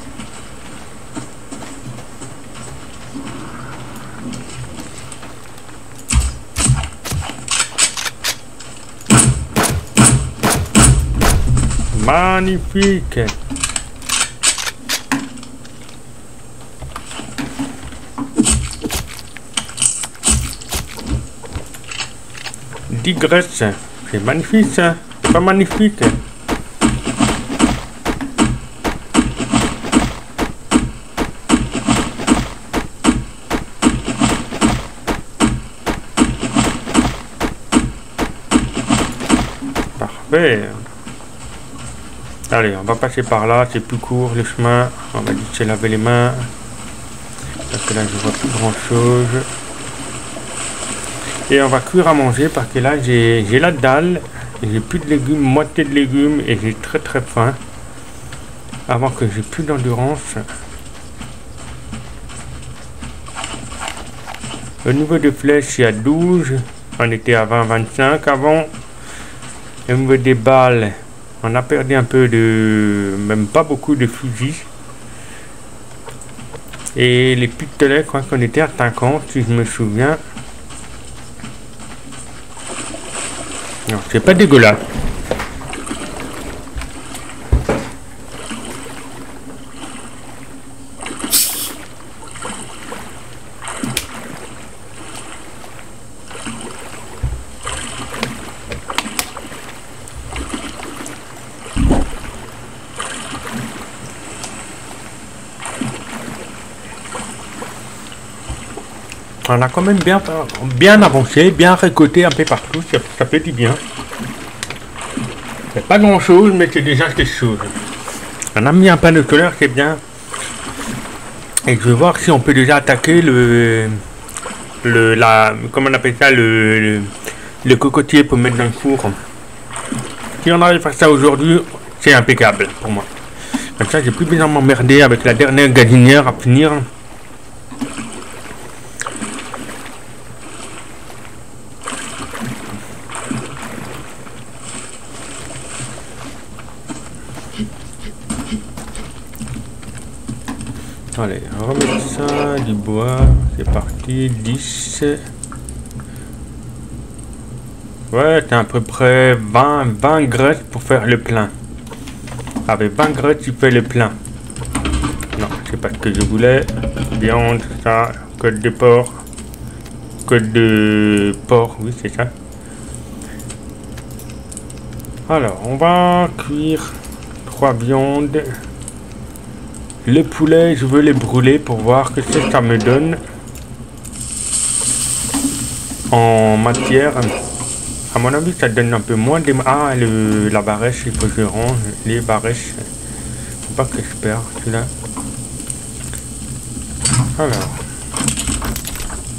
Magnifique Digresse, c'est magnifique c'est pas magnifique. Parfait. Allez, on va passer par là, c'est plus court le chemin. On va vite se laver les mains. Parce que là, je vois plus grand chose. Et on va cuire à manger parce que là, j'ai la dalle. J'ai plus de légumes, moitié de légumes et j'ai très très faim. Avant que j'ai plus d'endurance. Au niveau de flèches, il y a 12. On était à 20-25 avant. Au niveau des balles, on a perdu un peu de... Même pas beaucoup de fusils. Et les pistolets, je crois qu'on était à 50, si je me souviens. Non, c'est pas dégueulasse. On a quand même bien, bien avancé, bien récolté un peu partout, ça, fait du bien. C'est pas grand chose, mais c'est déjà quelque chose. On a mis un panneau solaire, c'est bien. Et je vais voir si on peut déjà attaquer le. le la. comment on appelle ça le, le, cocotier pour mettre dans le four. Si on arrive à faire ça aujourd'hui, c'est impeccable pour moi. Comme ça, j'ai plus besoin de m'emmerder avec la dernière gazinière à finir. Allez, on remet ça, du bois, c'est parti, 10. Ouais, t'as à peu près 20, 20 graisses pour faire le plein. Avec 20 graisses, tu fais le plein. Non, c'est pas ce que je voulais. Viande, ça, code de porc. Code de porc, oui, c'est ça. Alors, on va cuire trois viandes. Le poulet, je veux les brûler pour voir que ce que ça me donne en matière. À mon avis, ça donne un peu moins de... Ah, le, la barèche, il faut que je range les barèches. Faut pas que je perds celui-là. Alors.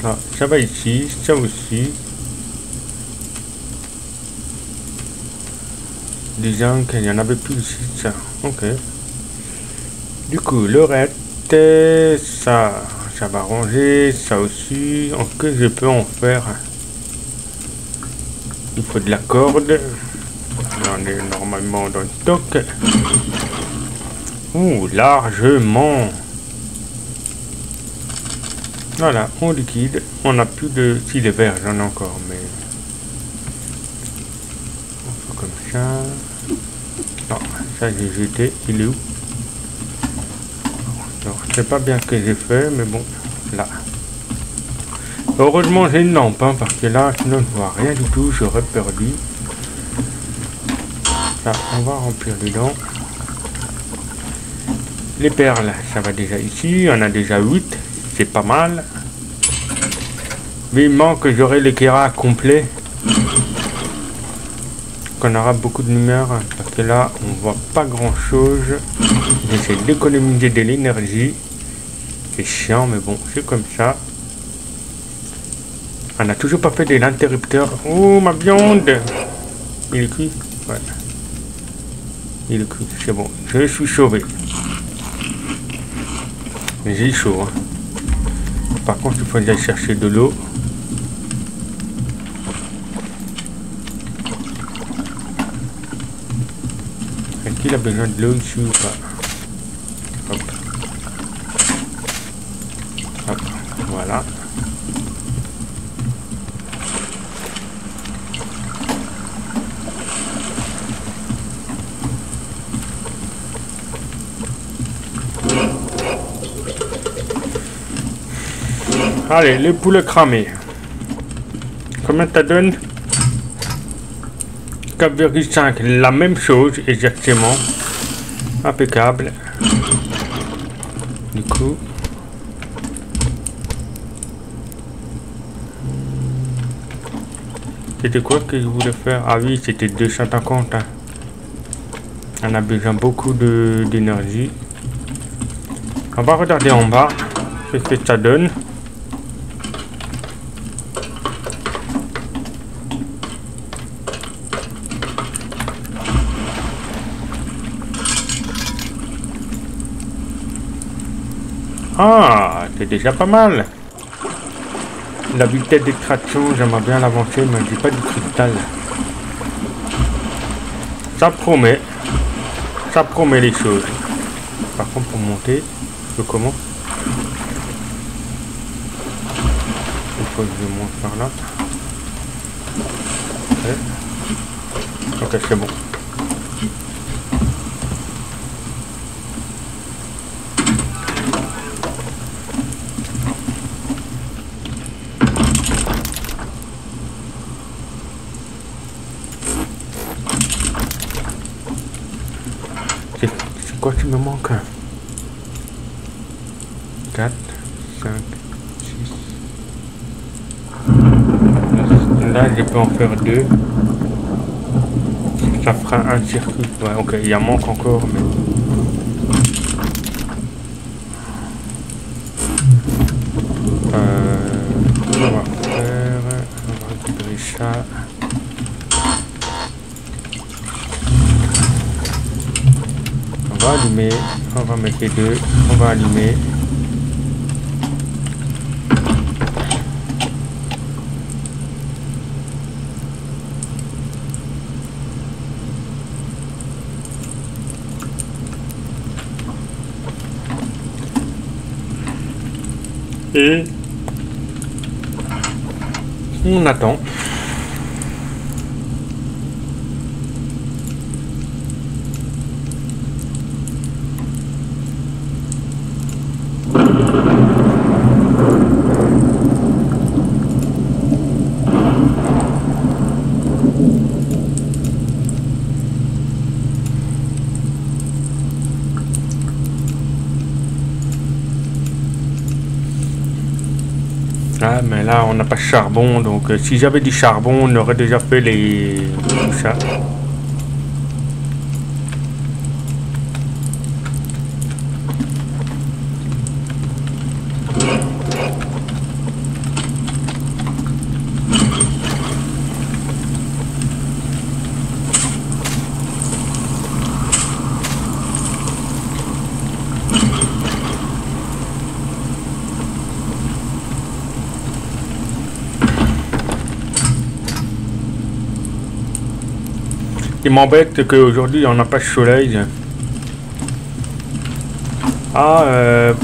Ça, ça va ici, ça aussi. Disons qu'il n'y en avait plus ici, ça. Ok. Du coup, le reste, ça, ça va ranger, ça aussi. Ok, je peux en faire. Il faut de la corde. On est normalement dans le stock. Ouh, largement. Voilà, on liquide. On n'a plus de... Si, les verres, j'en ai encore, mais... On fait comme ça. Non, ça j'ai jeté. Il est où? Sais pas bien ce que j'ai fait, mais bon, là. Heureusement, j'ai une lampe, hein, parce que là, sinon, je vois rien du tout. J'aurais perdu. On va remplir dedans. Les perles, ça va déjà ici. On a déjà 8 c'est pas mal. Vivement que j'aurai l'éclairage complet. Qu'on aura beaucoup de lumière. Parce que là, on voit pas grand chose. J'essaie d'économiser de l'énergie. C'est chiant, mais bon, c'est comme ça. On n'a toujours pas fait de l'interrupteur. Oh, ma viande Il est cuit Ouais. Il est cuit, c'est bon. Je suis sauvé. J'ai chaud. Hein. Par contre, il faut aller chercher de l'eau. Est-ce qu'il a besoin de l'eau ici ou pas? Allez, les poulets cramés. Combien ça donne? 4,5. La même chose, exactement. Impeccable. Du coup. C'était quoi que je voulais faire? Ah oui, c'était 250. Hein. On a besoin beaucoup d'énergie. On va regarder en bas. Ce que ça donne? Ah, c'est déjà pas mal. La vitesse d'extraction, j'aimerais bien l'avancer, mais j'ai pas du cristal. Ça promet. Ça promet les choses. Par contre, pour monter, je comment Il faut que je monte par là. Ok, c'est bon. Qui me manque? 4, 5, 6. Là, je peux en faire deux. Ça fera un circuit. Ouais, ok, il y en manque encore, mais... Euh, on va faire... On va récupérer ça. va allumer, on va mettre on va allumer. Et on attend. Pas charbon, donc euh, si j'avais du charbon, on aurait déjà fait les... tout ça. M'embête qu'aujourd'hui on n'a pas de soleil. Ah, euh,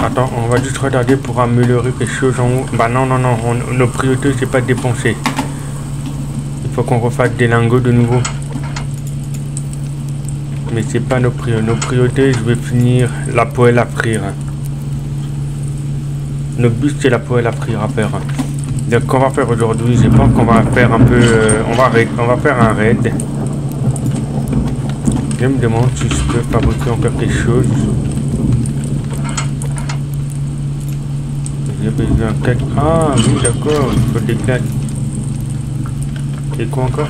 attends, on va juste regarder pour améliorer quelque chose en haut. Bah non, non, non, nos priorités c'est pas dépenser. Il faut qu'on refasse des lingots de nouveau. Mais c'est pas nos priorités. Nos priorités, je vais finir la poêle à frire. Notre but c'est la poêle à frire à faire. Donc qu'on va faire aujourd'hui, je pense qu'on va faire un peu, euh, on va on va faire un raid. Je me demande si je peux fabriquer encore quelque chose. J'ai besoin de Ah oui d'accord, il faut des claques. Et quoi encore?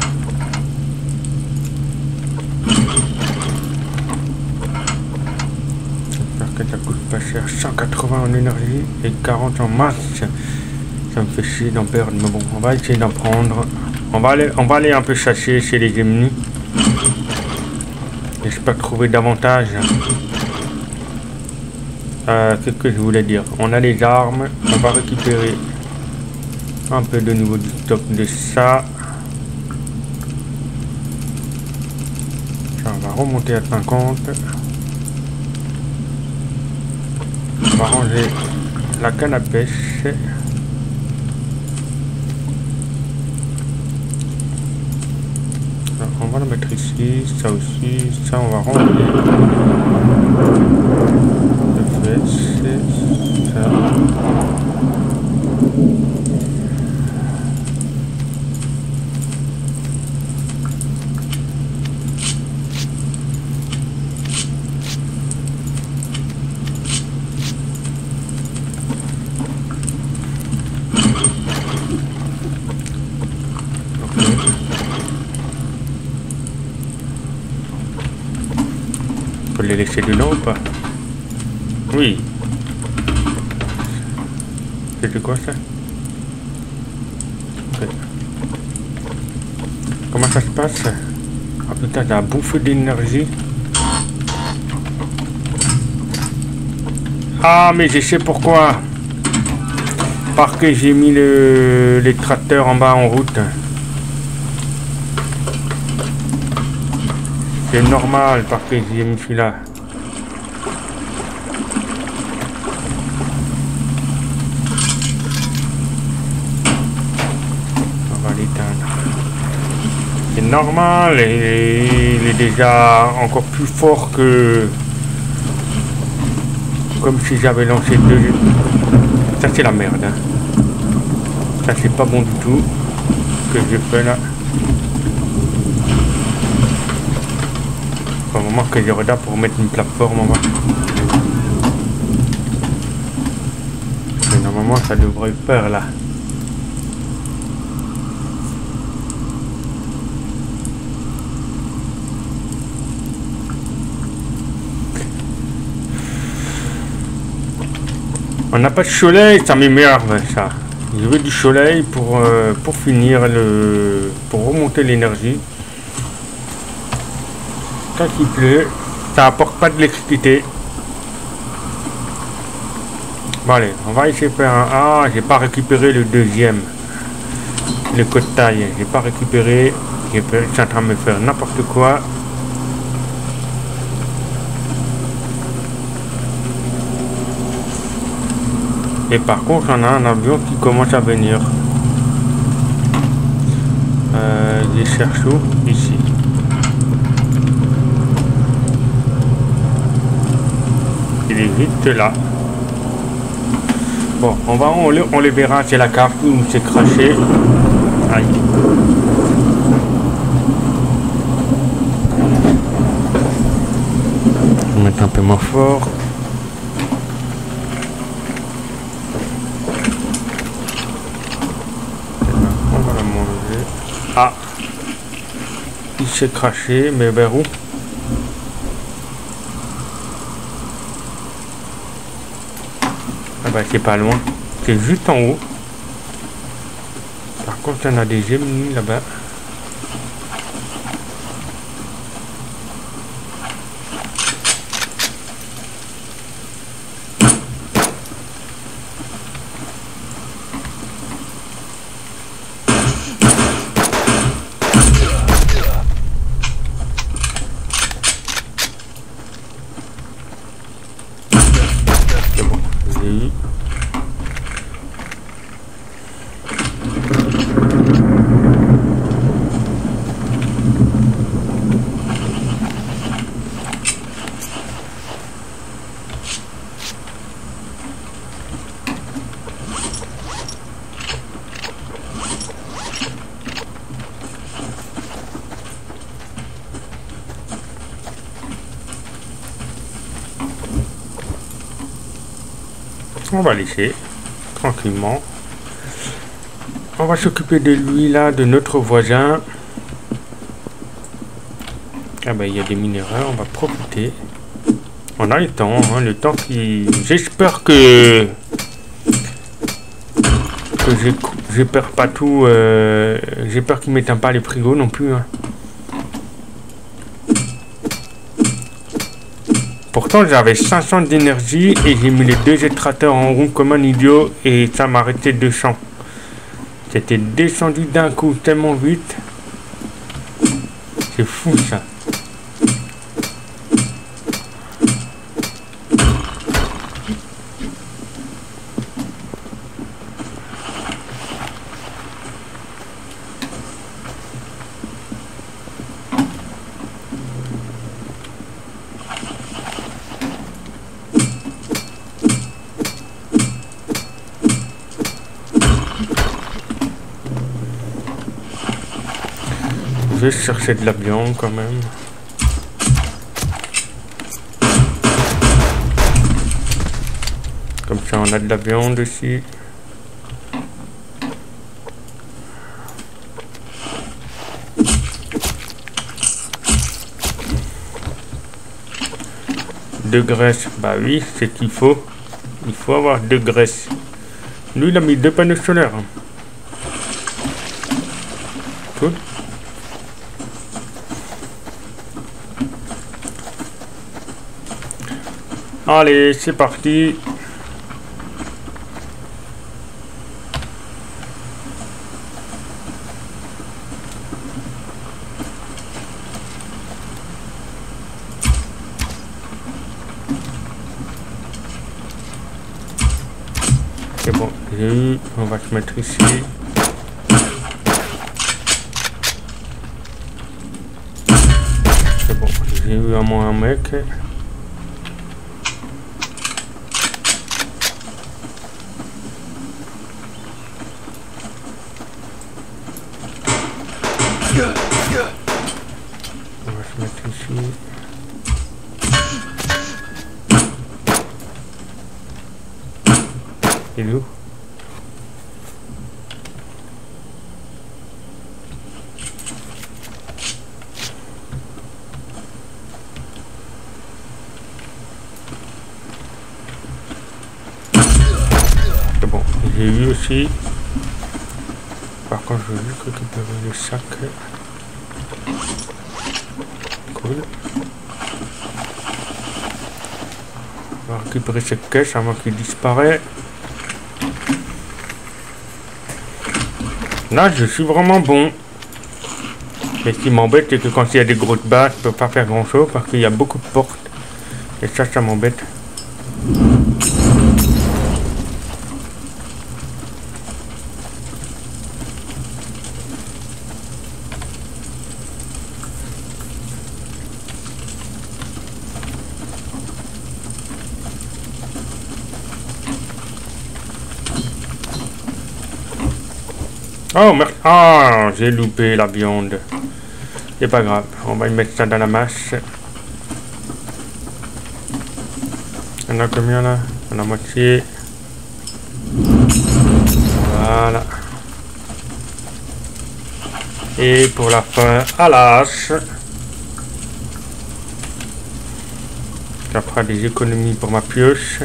J'espère que ça coûte pas cher. 180 en énergie et 40 en masse. Ça me fait chier d'en perdre, mais bon, on va essayer d'en prendre. On va aller, on va aller un peu chasser chez les ennemis. Trouver davantage. Euh, Qu'est-ce que je voulais dire? On a les armes. On va récupérer un peu de nouveau du stock de ça. on va remonter à 50. On va ranger la canne à pêche. on ici, ça aussi, ça on va rendre. Le fait, c'est ça. les laisser dedans ou pas Oui. C'est quoi ça Comment ça se passe Ah putain, d'énergie. Ah mais je sais pourquoi. Parce que j'ai mis le, les tracteurs en bas en route. C'est normal parce que j'ai mis celui-là. On va l'éteindre. C'est normal et il est déjà encore plus fort que comme si j'avais lancé deux. Ça c'est la merde. Hein. Ça c'est pas bon du tout que je fais là. moment que je regarde pour mettre une plateforme en bas. Normalement ça devrait faire là. On n'a pas de soleil, ça m'émerve ça. Je veux du soleil pour, euh, pour finir le. pour remonter l'énergie quand il pleut, ça apporte pas de l'électricité. Bon allez, on va essayer de faire un... Ah, j'ai pas récupéré le deuxième. Le code taille. J'ai pas récupéré. Je suis en train de me faire n'importe quoi. Et par contre, on a un avion qui commence à venir. Euh, je cherche où? Ici. il est vite là. Bon, on va, on, on les verra, c'est la carte où c'est craché. Aïe. On va mettre un peu moins fort. Ah Il craché, mais vers où? Ah bah c'est pas loin. C'est juste en haut. Par contre, en a des ennemis là-bas. C'est bon, j'ai eu. On va laisser tranquillement. On s'occuper de lui là, de notre voisin. Ah ben il y a des minéraux, on va profiter. On a le temps, hein, le temps qui. J'espère que que j'ai peur pas tout. j'ai peur qu'il m'éteint pas les frigos non plus. hein. Pourtant, j'avais 500 d'énergie et j'ai mis les deux étrateurs en roue comme un idiot et ça m'a arrêté 200. C'était descendu d'un coup tellement vite. C'est fou ça. Vais chercher de la viande quand même. Comme ça on a de la viande aussi. De graisse, bah oui, c'est qu'il faut. Il faut avoir de graisse. Lui, il a mis deux panneaux solaires. hein. Cool. Allez, c'est parti. C'est bon. On va se mettre ici. C'est bon, j'ai eu à moi un mec. On va se mettre ici. Il est où C'est bon, j'ai eu aussi. Par contre, je veux juste récupérer le sac. Cool. On va cette caisse avant qu'il disparaît. Là, je suis vraiment bon. Mais ce qui m'embête, c'est que quand il y a des grosses bases, je peux pas faire grand chose parce qu'il y a beaucoup de portes. Et ça, ça m'embête. Oh merde. Ah, j'ai loupé la viande. C'est pas grave. On va y mettre ça dans la masse. On a combien là? On a moitié. Voilà. Et pour la fin, à l'âge. Ça fera des économies pour ma pioche.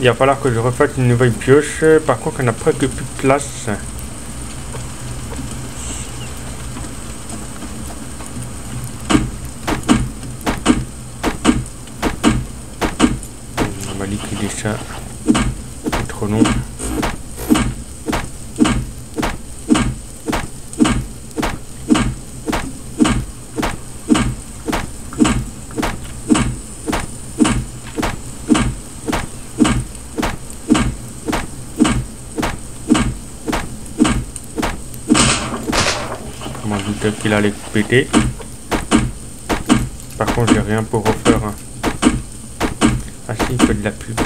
Il va falloir que je refasse une nouvelle pioche. Par contre, on n'a presque plus de place. On va liquider ça. Trop long. qu'il allait péter. Par contre, j'ai rien pour refaire. un Ah si, il fait de la pub.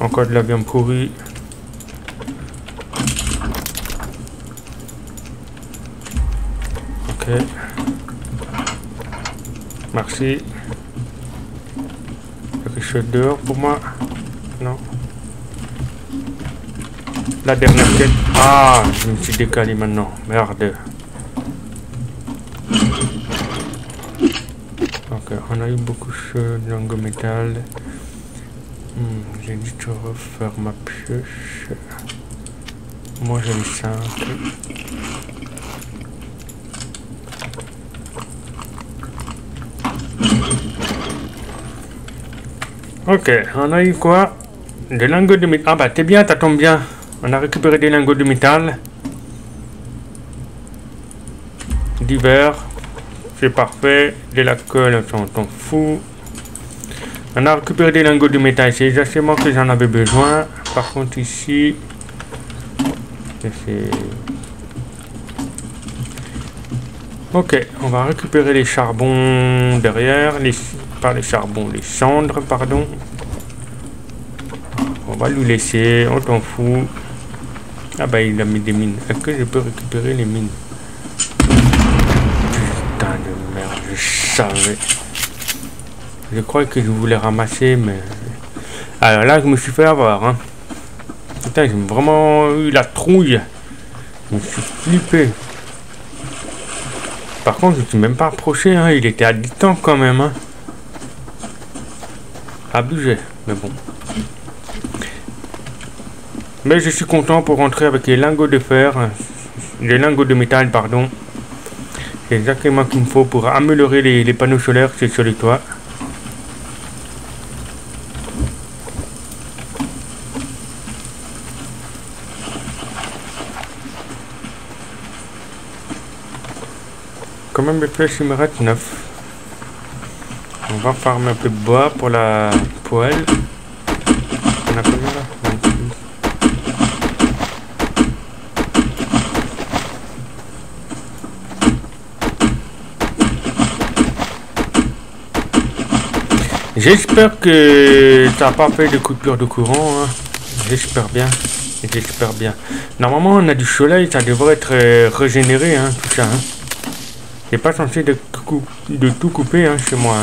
Encore de la viande pourrie. Ok. Quelque chose dehors pour moi Non. La dernière quête. Ah, je me suis décalé maintenant. Merde. Ok, on a eu beaucoup de langue métal. Hmm, j'ai dû te refaire ma pioche. Moi j'aime ça. Ok, on a eu quoi? Des lingots de métal. Ah bah t'es bien, t'attends bien. On a récupéré des lingots de métal. Divers. C'est parfait. De la colle, on s'en fout. On a récupéré des lingots de métal, c'est exactement que j'en avais besoin. Par contre ici, Ok, on va récupérer les charbons derrière, pas les charbons, les cendres, pardon. On va lui laisser, on t'en fout. Ah bah il a mis des mines. Est-ce que je peux récupérer les mines? Putain de merde, je savais. Je crois que je voulais ramasser, mais... Alors là, je me suis fait avoir, hein. Putain, j'ai vraiment eu la trouille. Je me suis flippé. Par contre, je ne suis même pas approché, hein. Il était à distance quand même, hein. Abusé, mais bon. Mais je suis content pour rentrer avec les lingots de fer. Les lingots de métal, pardon. C'est exactement ce qu'il me faut pour améliorer les, les panneaux solaires sur les toits. quand même des flèches, il me reste 9. On va farmer un peu de bois pour la poêle. On a là 26. J'espère que n'a pas fait de coupure de courant. Hein. J'espère bien. J'espère bien. Normalement, on a du soleil, ça devrait être euh, régénéré, hein, tout ça. Hein. C'est pas censé de, tout couper chez moi.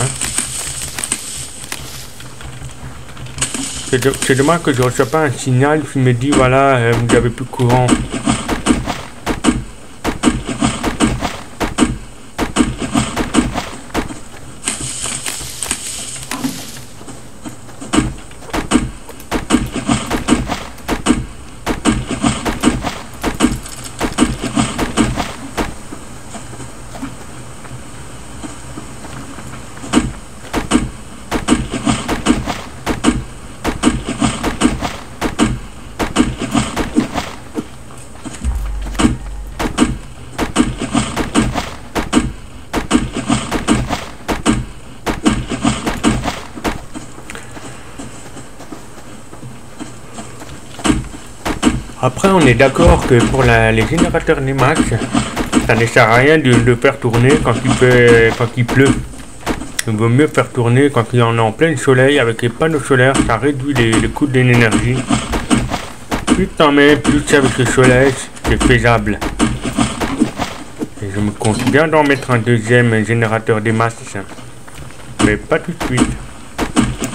C'est dommage que je ne reçois pas un signal qui me dit voilà, euh, vous n'avez plus courant. On est d'accord que pour les générateurs NEMAX, ça ne sert à rien de le faire tourner quand il, fait, quand il pleut. Il vaut mieux faire tourner quand il y en a en plein soleil avec les panneaux solaires, ça réduit les, coûts d'énergie. Plus t'en mets, plus avec le soleil, c'est faisable. Et je me compte bien d'en mettre un deuxième générateur des masses, mais pas tout de suite.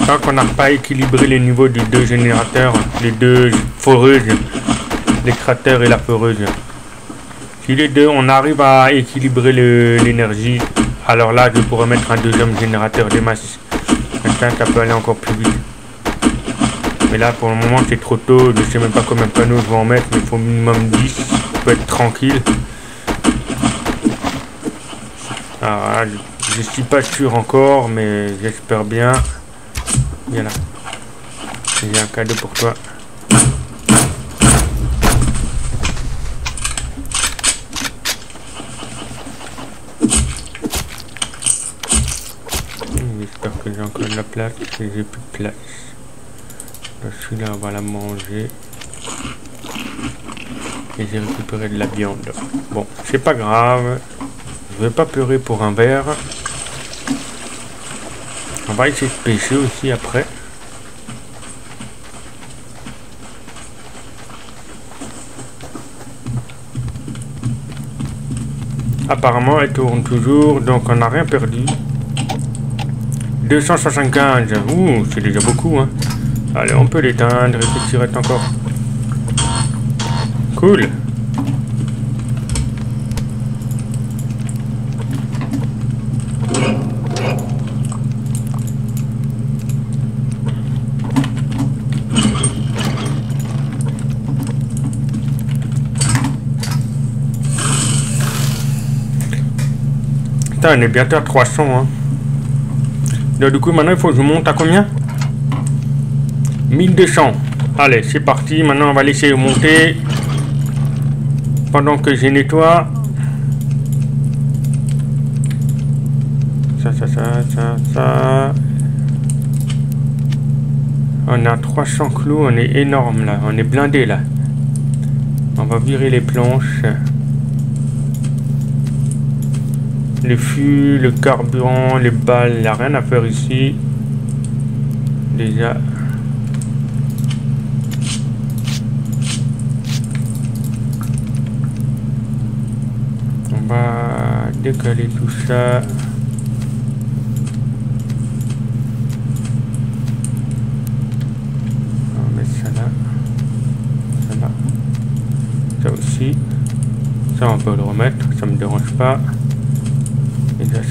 Tant qu'on n'a pas équilibré les niveaux des deux générateurs, les deux foreuses, les cratères et la foreuse. Si les deux, on arrive à équilibrer l'énergie, alors là, je pourrais mettre un deuxième générateur des masses. Maintenant, ça peut aller encore plus vite. Mais là, pour le moment, c'est trop tôt. Je sais même pas combien de panneaux je vais en mettre, il faut minimum 10 pour être tranquille. Alors je, je suis pas sûr encore, mais j'espère bien. Viens là. J'ai un cadeau pour toi. J'espère que j'ai encore de la place j'ai plus de place. Celui-là, on va la manger. Et j'ai récupéré de la viande. Bon, c'est pas grave. Je vais pas pleurer pour un verre. On va essayer de pêcher aussi après. Apparemment, elle tourne toujours, donc on n'a rien perdu. 275, ouh, c'est déjà beaucoup, hein. Allez, on peut l'éteindre et tirer encore. Cool. on est bientôt à 300. Hein. Donc, du coup, maintenant, il faut que je monte à combien? 1200. Allez, c'est parti. Maintenant, on va laisser monter. Pendant que je nettoie. Ça, ça, ça, ça, ça. On a 300 clous. On est énorme, là. On est blindé, là. On va virer les planches. Les fûts, le carburant, les balles, il n'y a rien à faire ici. Déjà. On va décaler tout ça. On va mettre ça là. Ça là. Ça aussi. Ça on peut le remettre, ça me dérange pas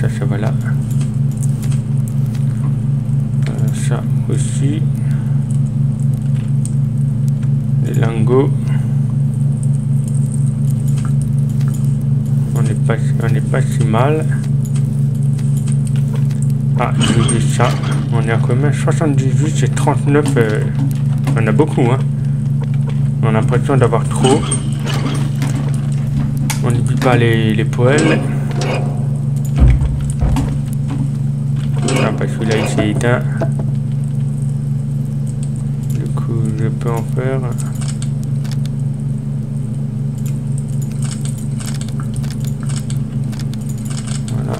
ça, ça va là. Euh, ça aussi. Les lingots. On n'est pas, on pas si mal. Ah, j'ai vu ça. On est à combien? 78 et 39. Euh, on a beaucoup, hein. On a l'impression d'avoir trop. On n'oublie pas les, les poêles. Celui-là il s'est éteint. Du coup, je peux en faire. Voilà.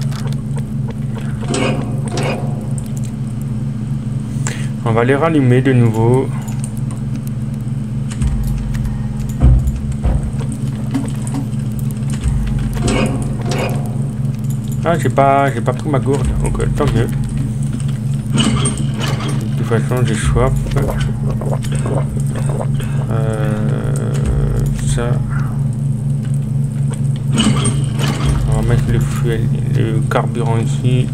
On va les rallumer de nouveau. Ah, j'ai pas, j'ai pas pris ma gourde, donc euh, tant mieux j'ai choix. Euh, ça. On va mettre le, le carburant ici.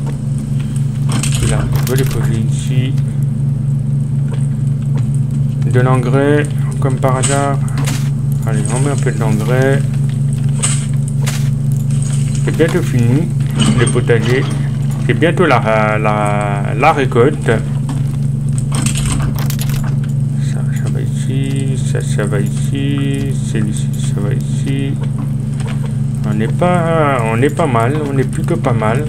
Là, on va les poser ici. De l'engrais, comme par hasard. Allez, on met un peu d'engrais. C'est bientôt fini, le potager. C'est bientôt la, la, la récolte. Ça, va ici, celui-ci, ça va ici. On n'est pas, on est pas mal, on est plutôt pas mal.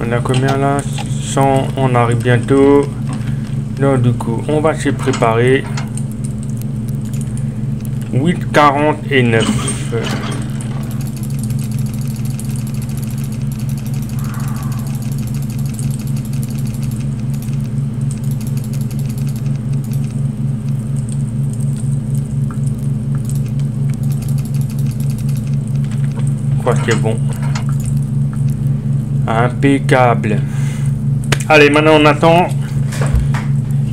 On a combien là? 100, on arrive bientôt. Donc du coup, on va se préparer. 8, 40 et 9. Bon. Impeccable. Allez, maintenant on attend.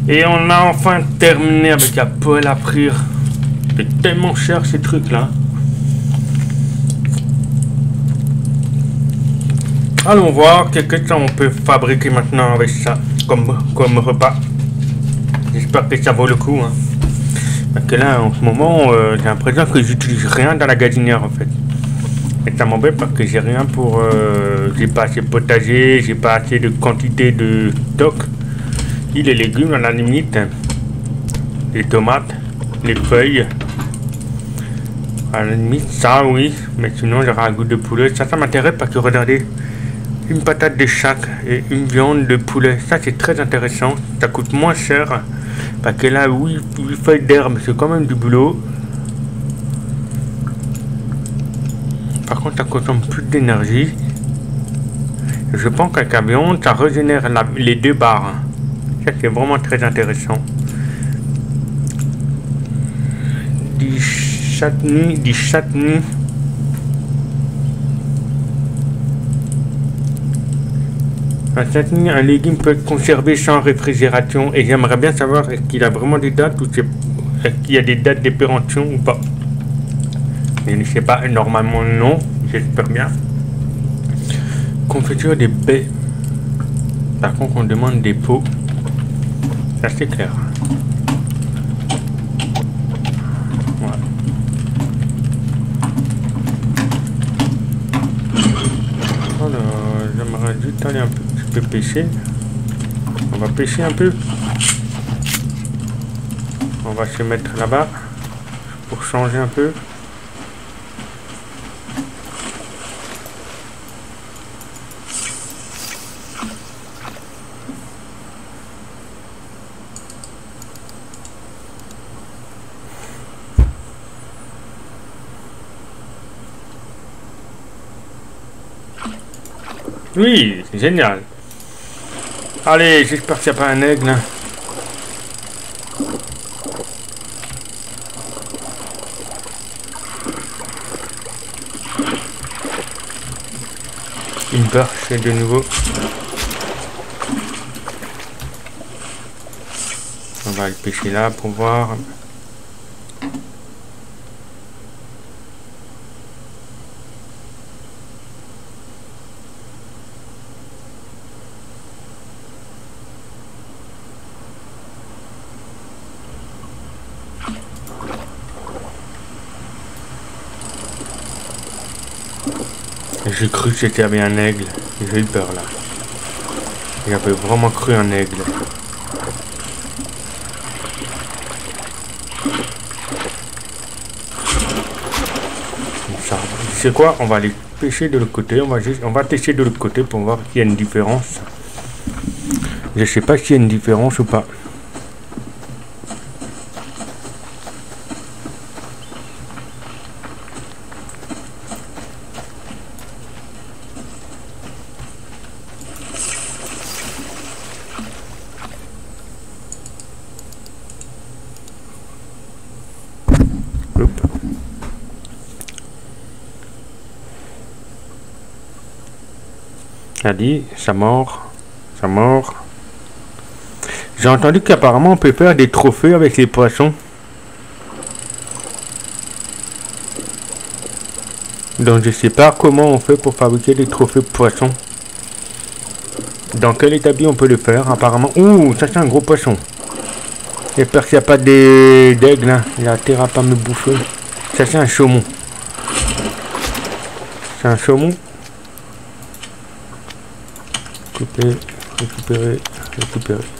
Et on a enfin terminé avec la poêle à frire. C'est tellement cher ces trucs là. Allons voir qu'est-ce qu'on peut fabriquer maintenant avec ça comme, comme repas. J'espère que ça vaut le coup. Hein. Parce que là, en ce moment, euh, j'ai l'impression que j'utilise rien dans la gazinière en fait. Et ça m'embête parce que j'ai rien pour... Euh, j'ai pas assez potager, j'ai pas assez de quantité de stock. Et les légumes à la limite. Les tomates, les feuilles. À la limite, ça oui. Mais sinon, j'aurai un goût de poulet. Ça, ça m'intéresse parce que regardez. Une patate de chaque et une viande de poulet. Ça, c'est très intéressant. Ça coûte moins cher. Parce que là, oui, 8 feuilles d'herbe, c'est quand même du boulot. Par contre, ça consomme plus d'énergie. Je pense la viande, ça régénère les deux barres. Ça, c'est vraiment très intéressant. Du chutney, du. Un chutney, un légume peut être conservé sans réfrigération et j'aimerais bien savoir est-ce qu'il a vraiment des dates ou est-ce qu'il y a des dates d'épération ou pas? Je ne sais pas, normalement non, j'espère bien. Confiture des baies. Par contre, on demande des pots. Ça c'est clair. Voilà. J'aimerais juste aller un petit peu pêcher. On va pêcher un peu. On va se mettre là-bas pour changer un peu. Oui, c'est génial. Allez, j'espère qu'il n'y a pas un aigle. Hein. Une perche de nouveau. On va le pêcher là pour voir. J'ai cru que c'était un aigle. J'ai eu peur là. J'avais vraiment cru un aigle. C'est quoi? On va aller pêcher de l'autre côté. On va, on va tester de l'autre côté pour voir s'il y a une différence. Je sais pas s'il y a une différence ou pas. A dit, ça mort, ça mort. J'ai entendu qu'apparemment on peut faire des trophées avec les poissons. Donc je sais pas comment on fait pour fabriquer des trophées poissons. Dans quel établi on peut le faire Apparemment? Ouh, ça c'est un gros poisson. J'espère qu'il n'y a pas d'aigle. Hein. La terre à pas me bouffer. Ça c'est un saumon. C'est un saumon couper, récupérer, récupérer.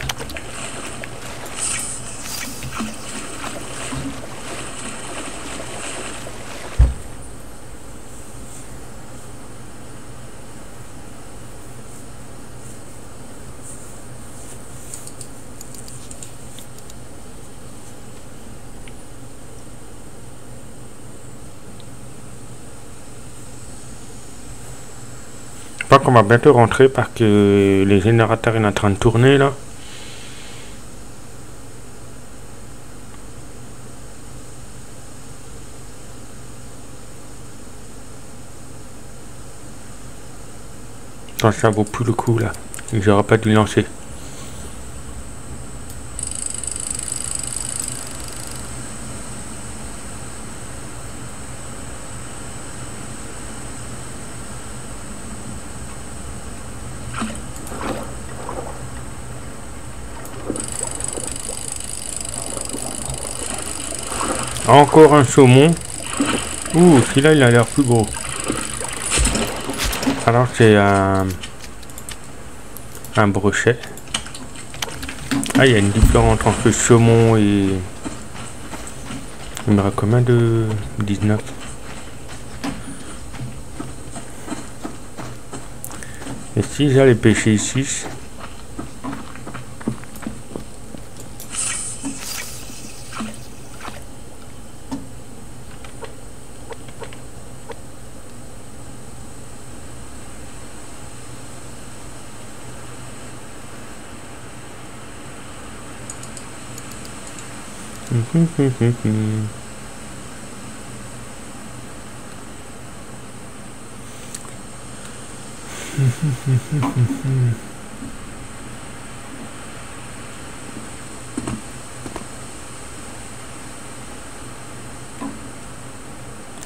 Va bientôt rentrer parce que les générateurs sont en train de tourner là. ça vaut plus le coup là. J'aurais pas dû lancer. Encore un saumon. Ouh, celui-là, il a l'air plus gros. Alors, c'est un... Un brochet. Ah, il y a une différence entre saumon et... Il me reste combien de... 19 Et si j'allais pêcher ici,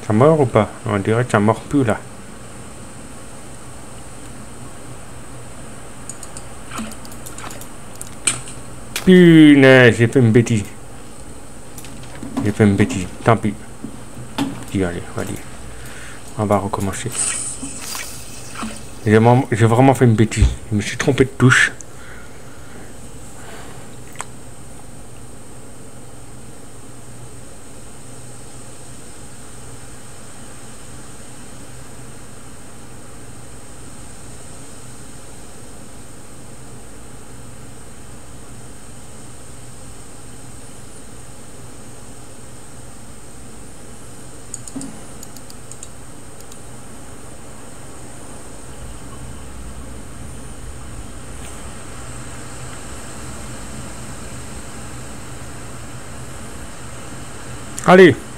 Ça mort ou pas? On dirait que ça mord plus là. Punaise, j'ai fait une bêtise. J'ai fait une bêtise. Tant pis. Dis, allez, allez. On va recommencer. J'ai vraiment fait une bêtise. Je me suis trompé de touche. Allez Allez,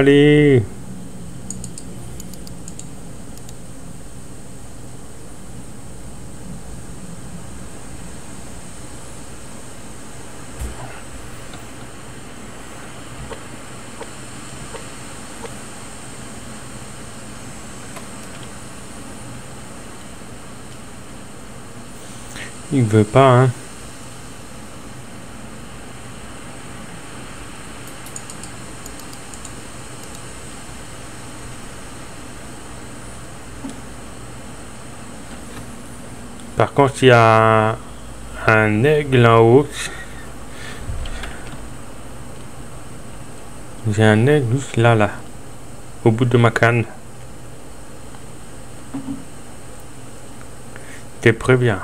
allez. Il veut pas, hein Par contre, il y a un aigle en haut. J'ai un aigle là, là, au bout de ma canne. T'es préviens.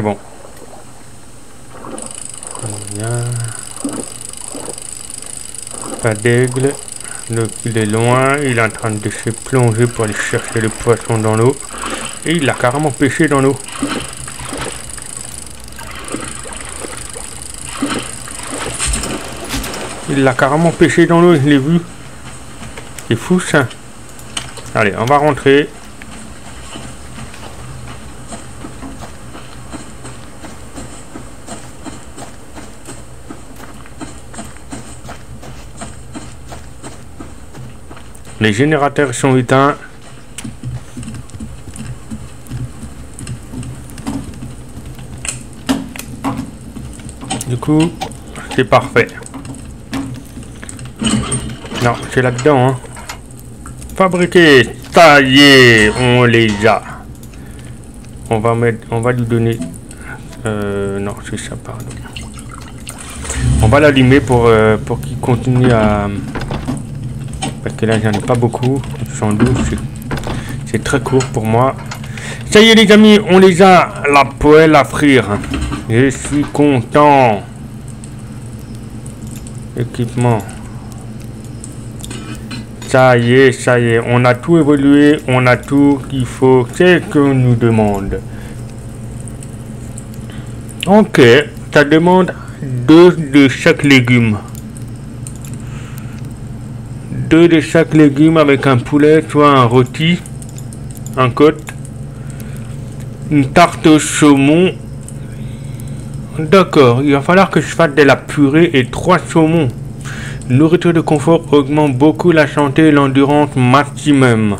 Bon. Pas d'aigle. Donc il est loin. Il est en train de se plonger pour aller chercher le poisson dans l'eau. Et il l'a carrément pêché dans l'eau. Il l'a carrément pêché dans l'eau, je l'ai vu. C'est fou ça. Allez, on va rentrer. Les générateurs sont éteints. Du coup, c'est parfait. Non, c'est là-dedans. Hein. Fabriquer. Est, on les a. On va mettre, on va lui donner. Euh, non, c'est ça, pardon. On va l'allumer pour, euh, pour qu'il continue à. Parce que là, j'en ai pas beaucoup. 112, c'est très court pour moi. Ça y est, les amis, on les a. La poêle à frire. Je suis content. Équipement. Ça y est, ça y est, on a tout évolué, on a tout qu'il faut, c'est ce qu'on nous demande? Ok, ça demande deux de chaque légume. Deux de chaque légume avec un poulet, soit un rôti, un côte, une tarte au saumon. D'accord, il va falloir que je fasse de la purée et trois saumons. Nourriture de confort augmente beaucoup la santé et l'endurance maximum.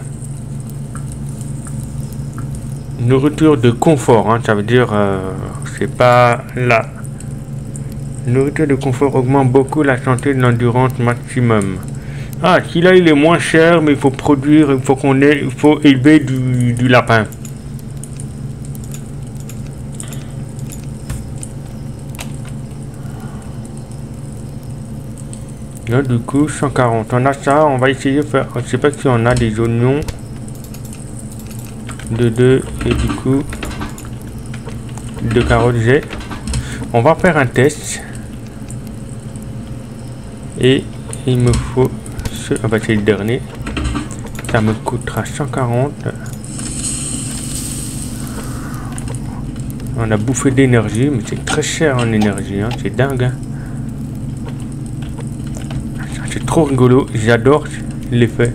Nourriture de confort, hein, ça veut dire euh, c'est pas la nourriture de confort augmente beaucoup la santé et l'endurance maximum. Ah, celui-là il est moins cher, mais il faut produire, il faut qu'on ait, il faut élever du lapin. Là, du coup, 140. On a ça, on va essayer de faire. Je sais pas si on a des oignons. De 2 et du coup, de carottes j'ai. On va faire un test. Et il me faut ce. Ah bah, c'est le dernier. Ça me coûtera 140. On a bouffé d'énergie, mais c'est très cher en énergie, hein. c'est dingue. Hein. C'est trop rigolo, j'adore l'effet.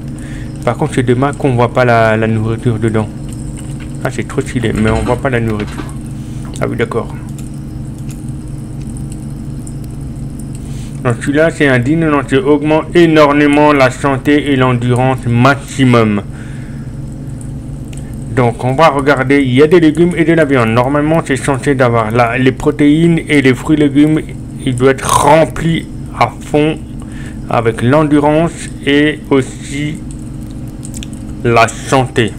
Par contre, c'est dommage qu'on voit pas la, nourriture dedans. Ah, c'est trop stylé, mais on voit pas la nourriture. Ah oui, d'accord. Donc celui-là, c'est un dino qui augmente énormément la santé et l'endurance maximum. Donc on va regarder, il y a des légumes et de la viande. Normalement, c'est censé d'avoir les protéines et les fruits et légumes. Il doit être rempli à fond avec l'endurance et aussi la santé.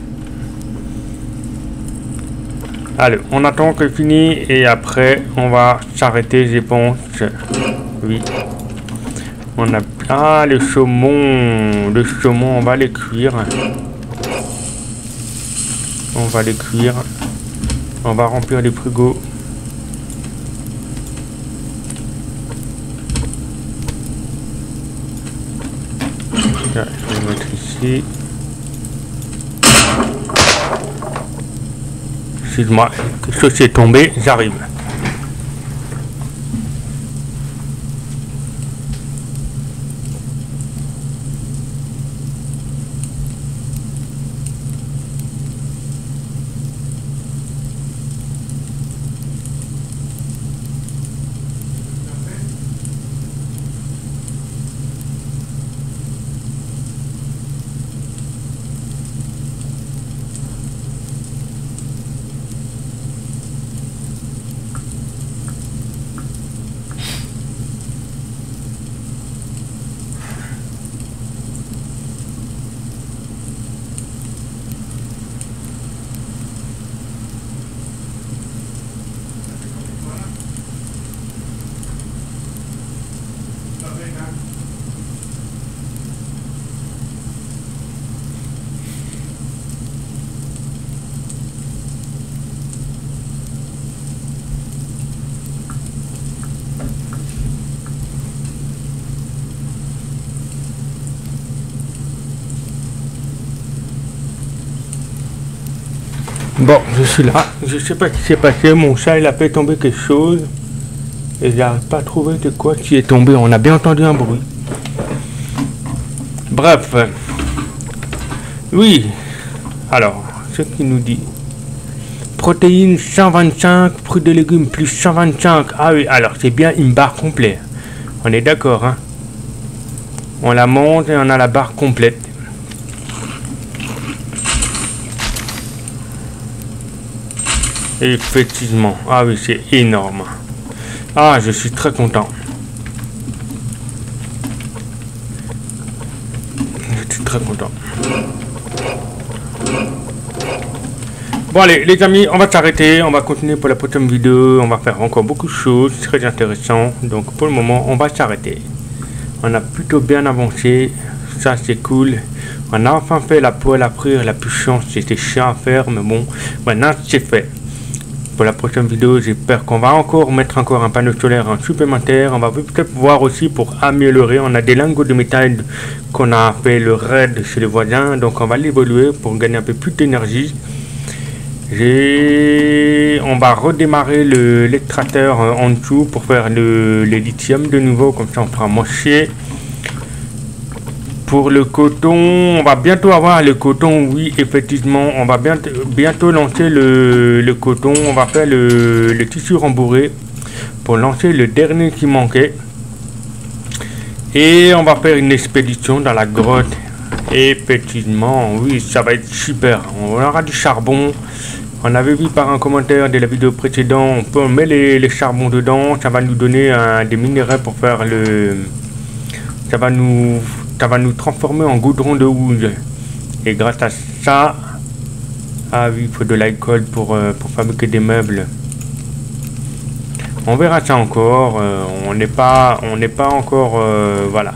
Allez, on attend que fini et après on va s'arrêter, je pense. Oui. On a... Ah, le saumon. Le saumon, on va les cuire. On va les cuire. On va remplir les frigos. je vais le mettre ici. Excuse-moi, quelque chose est tombé, j'arrive. Bon, je suis là. Je sais pas ce qui s'est passé. Mon chat, il a fait tomber quelque chose. Et j'arrive pas à trouver de quoi qui est tombé. On a bien entendu un bruit. Bref. Oui. Alors, ce qui nous dit. Protéines 125, fruits de légumes plus 125. Ah oui, alors c'est bien une barre complète. On est d'accord, hein On la monte et on a la barre complète. Effectivement. Ah oui, c'est énorme. Ah, je suis très content. Je suis très content. Bon allez les amis, on va s'arrêter, on va continuer pour la prochaine vidéo, on va faire encore beaucoup de choses, très intéressant. Donc pour le moment, on va s'arrêter. On a plutôt bien avancé, ça c'est cool. On a enfin fait la poêle à frire, la puissance, c'était chiant à faire, mais bon, maintenant c'est fait. Pour la prochaine vidéo, j'espère qu'on va encore mettre encore un panneau solaire en supplémentaire. On va peut-être voir aussi pour améliorer. On a des lingots de métal qu'on a fait le raid chez les voisins, donc on va l'évoluer pour gagner un peu plus d'énergie. On va redémarrer le l'extracteur euh, en dessous pour faire le, lithium de nouveau, comme ça on fera mocher. Pour le coton, on va bientôt avoir le coton, oui, effectivement, on va bientôt, lancer le, coton, on va faire le, tissu rembourré pour lancer le dernier qui manquait. Et on va faire une expédition dans la grotte. Effectivement, oui, ça va être super. On aura du charbon. On avait vu par un commentaire de la vidéo précédente, on peut mettre les, charbons dedans, ça va nous donner des minéraux pour faire le... Ça va nous, ça va nous transformer en goudron de houille. Et grâce à ça, ah oui, il faut de l'alcool pour, euh, pour fabriquer des meubles. On verra ça encore. Euh, on n'est pas, on n'est pas encore, euh, voilà.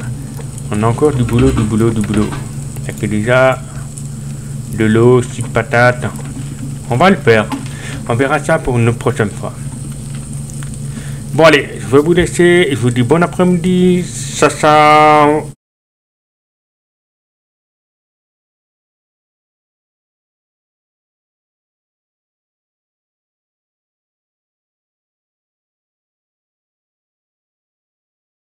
On a encore du boulot, du boulot, du boulot. Il y a déjà de l'eau, six patates. On va le faire. On verra ça pour une prochaine fois. Bon allez, je vais vous laisser. Je vous dis bon après-midi. Ça, ça.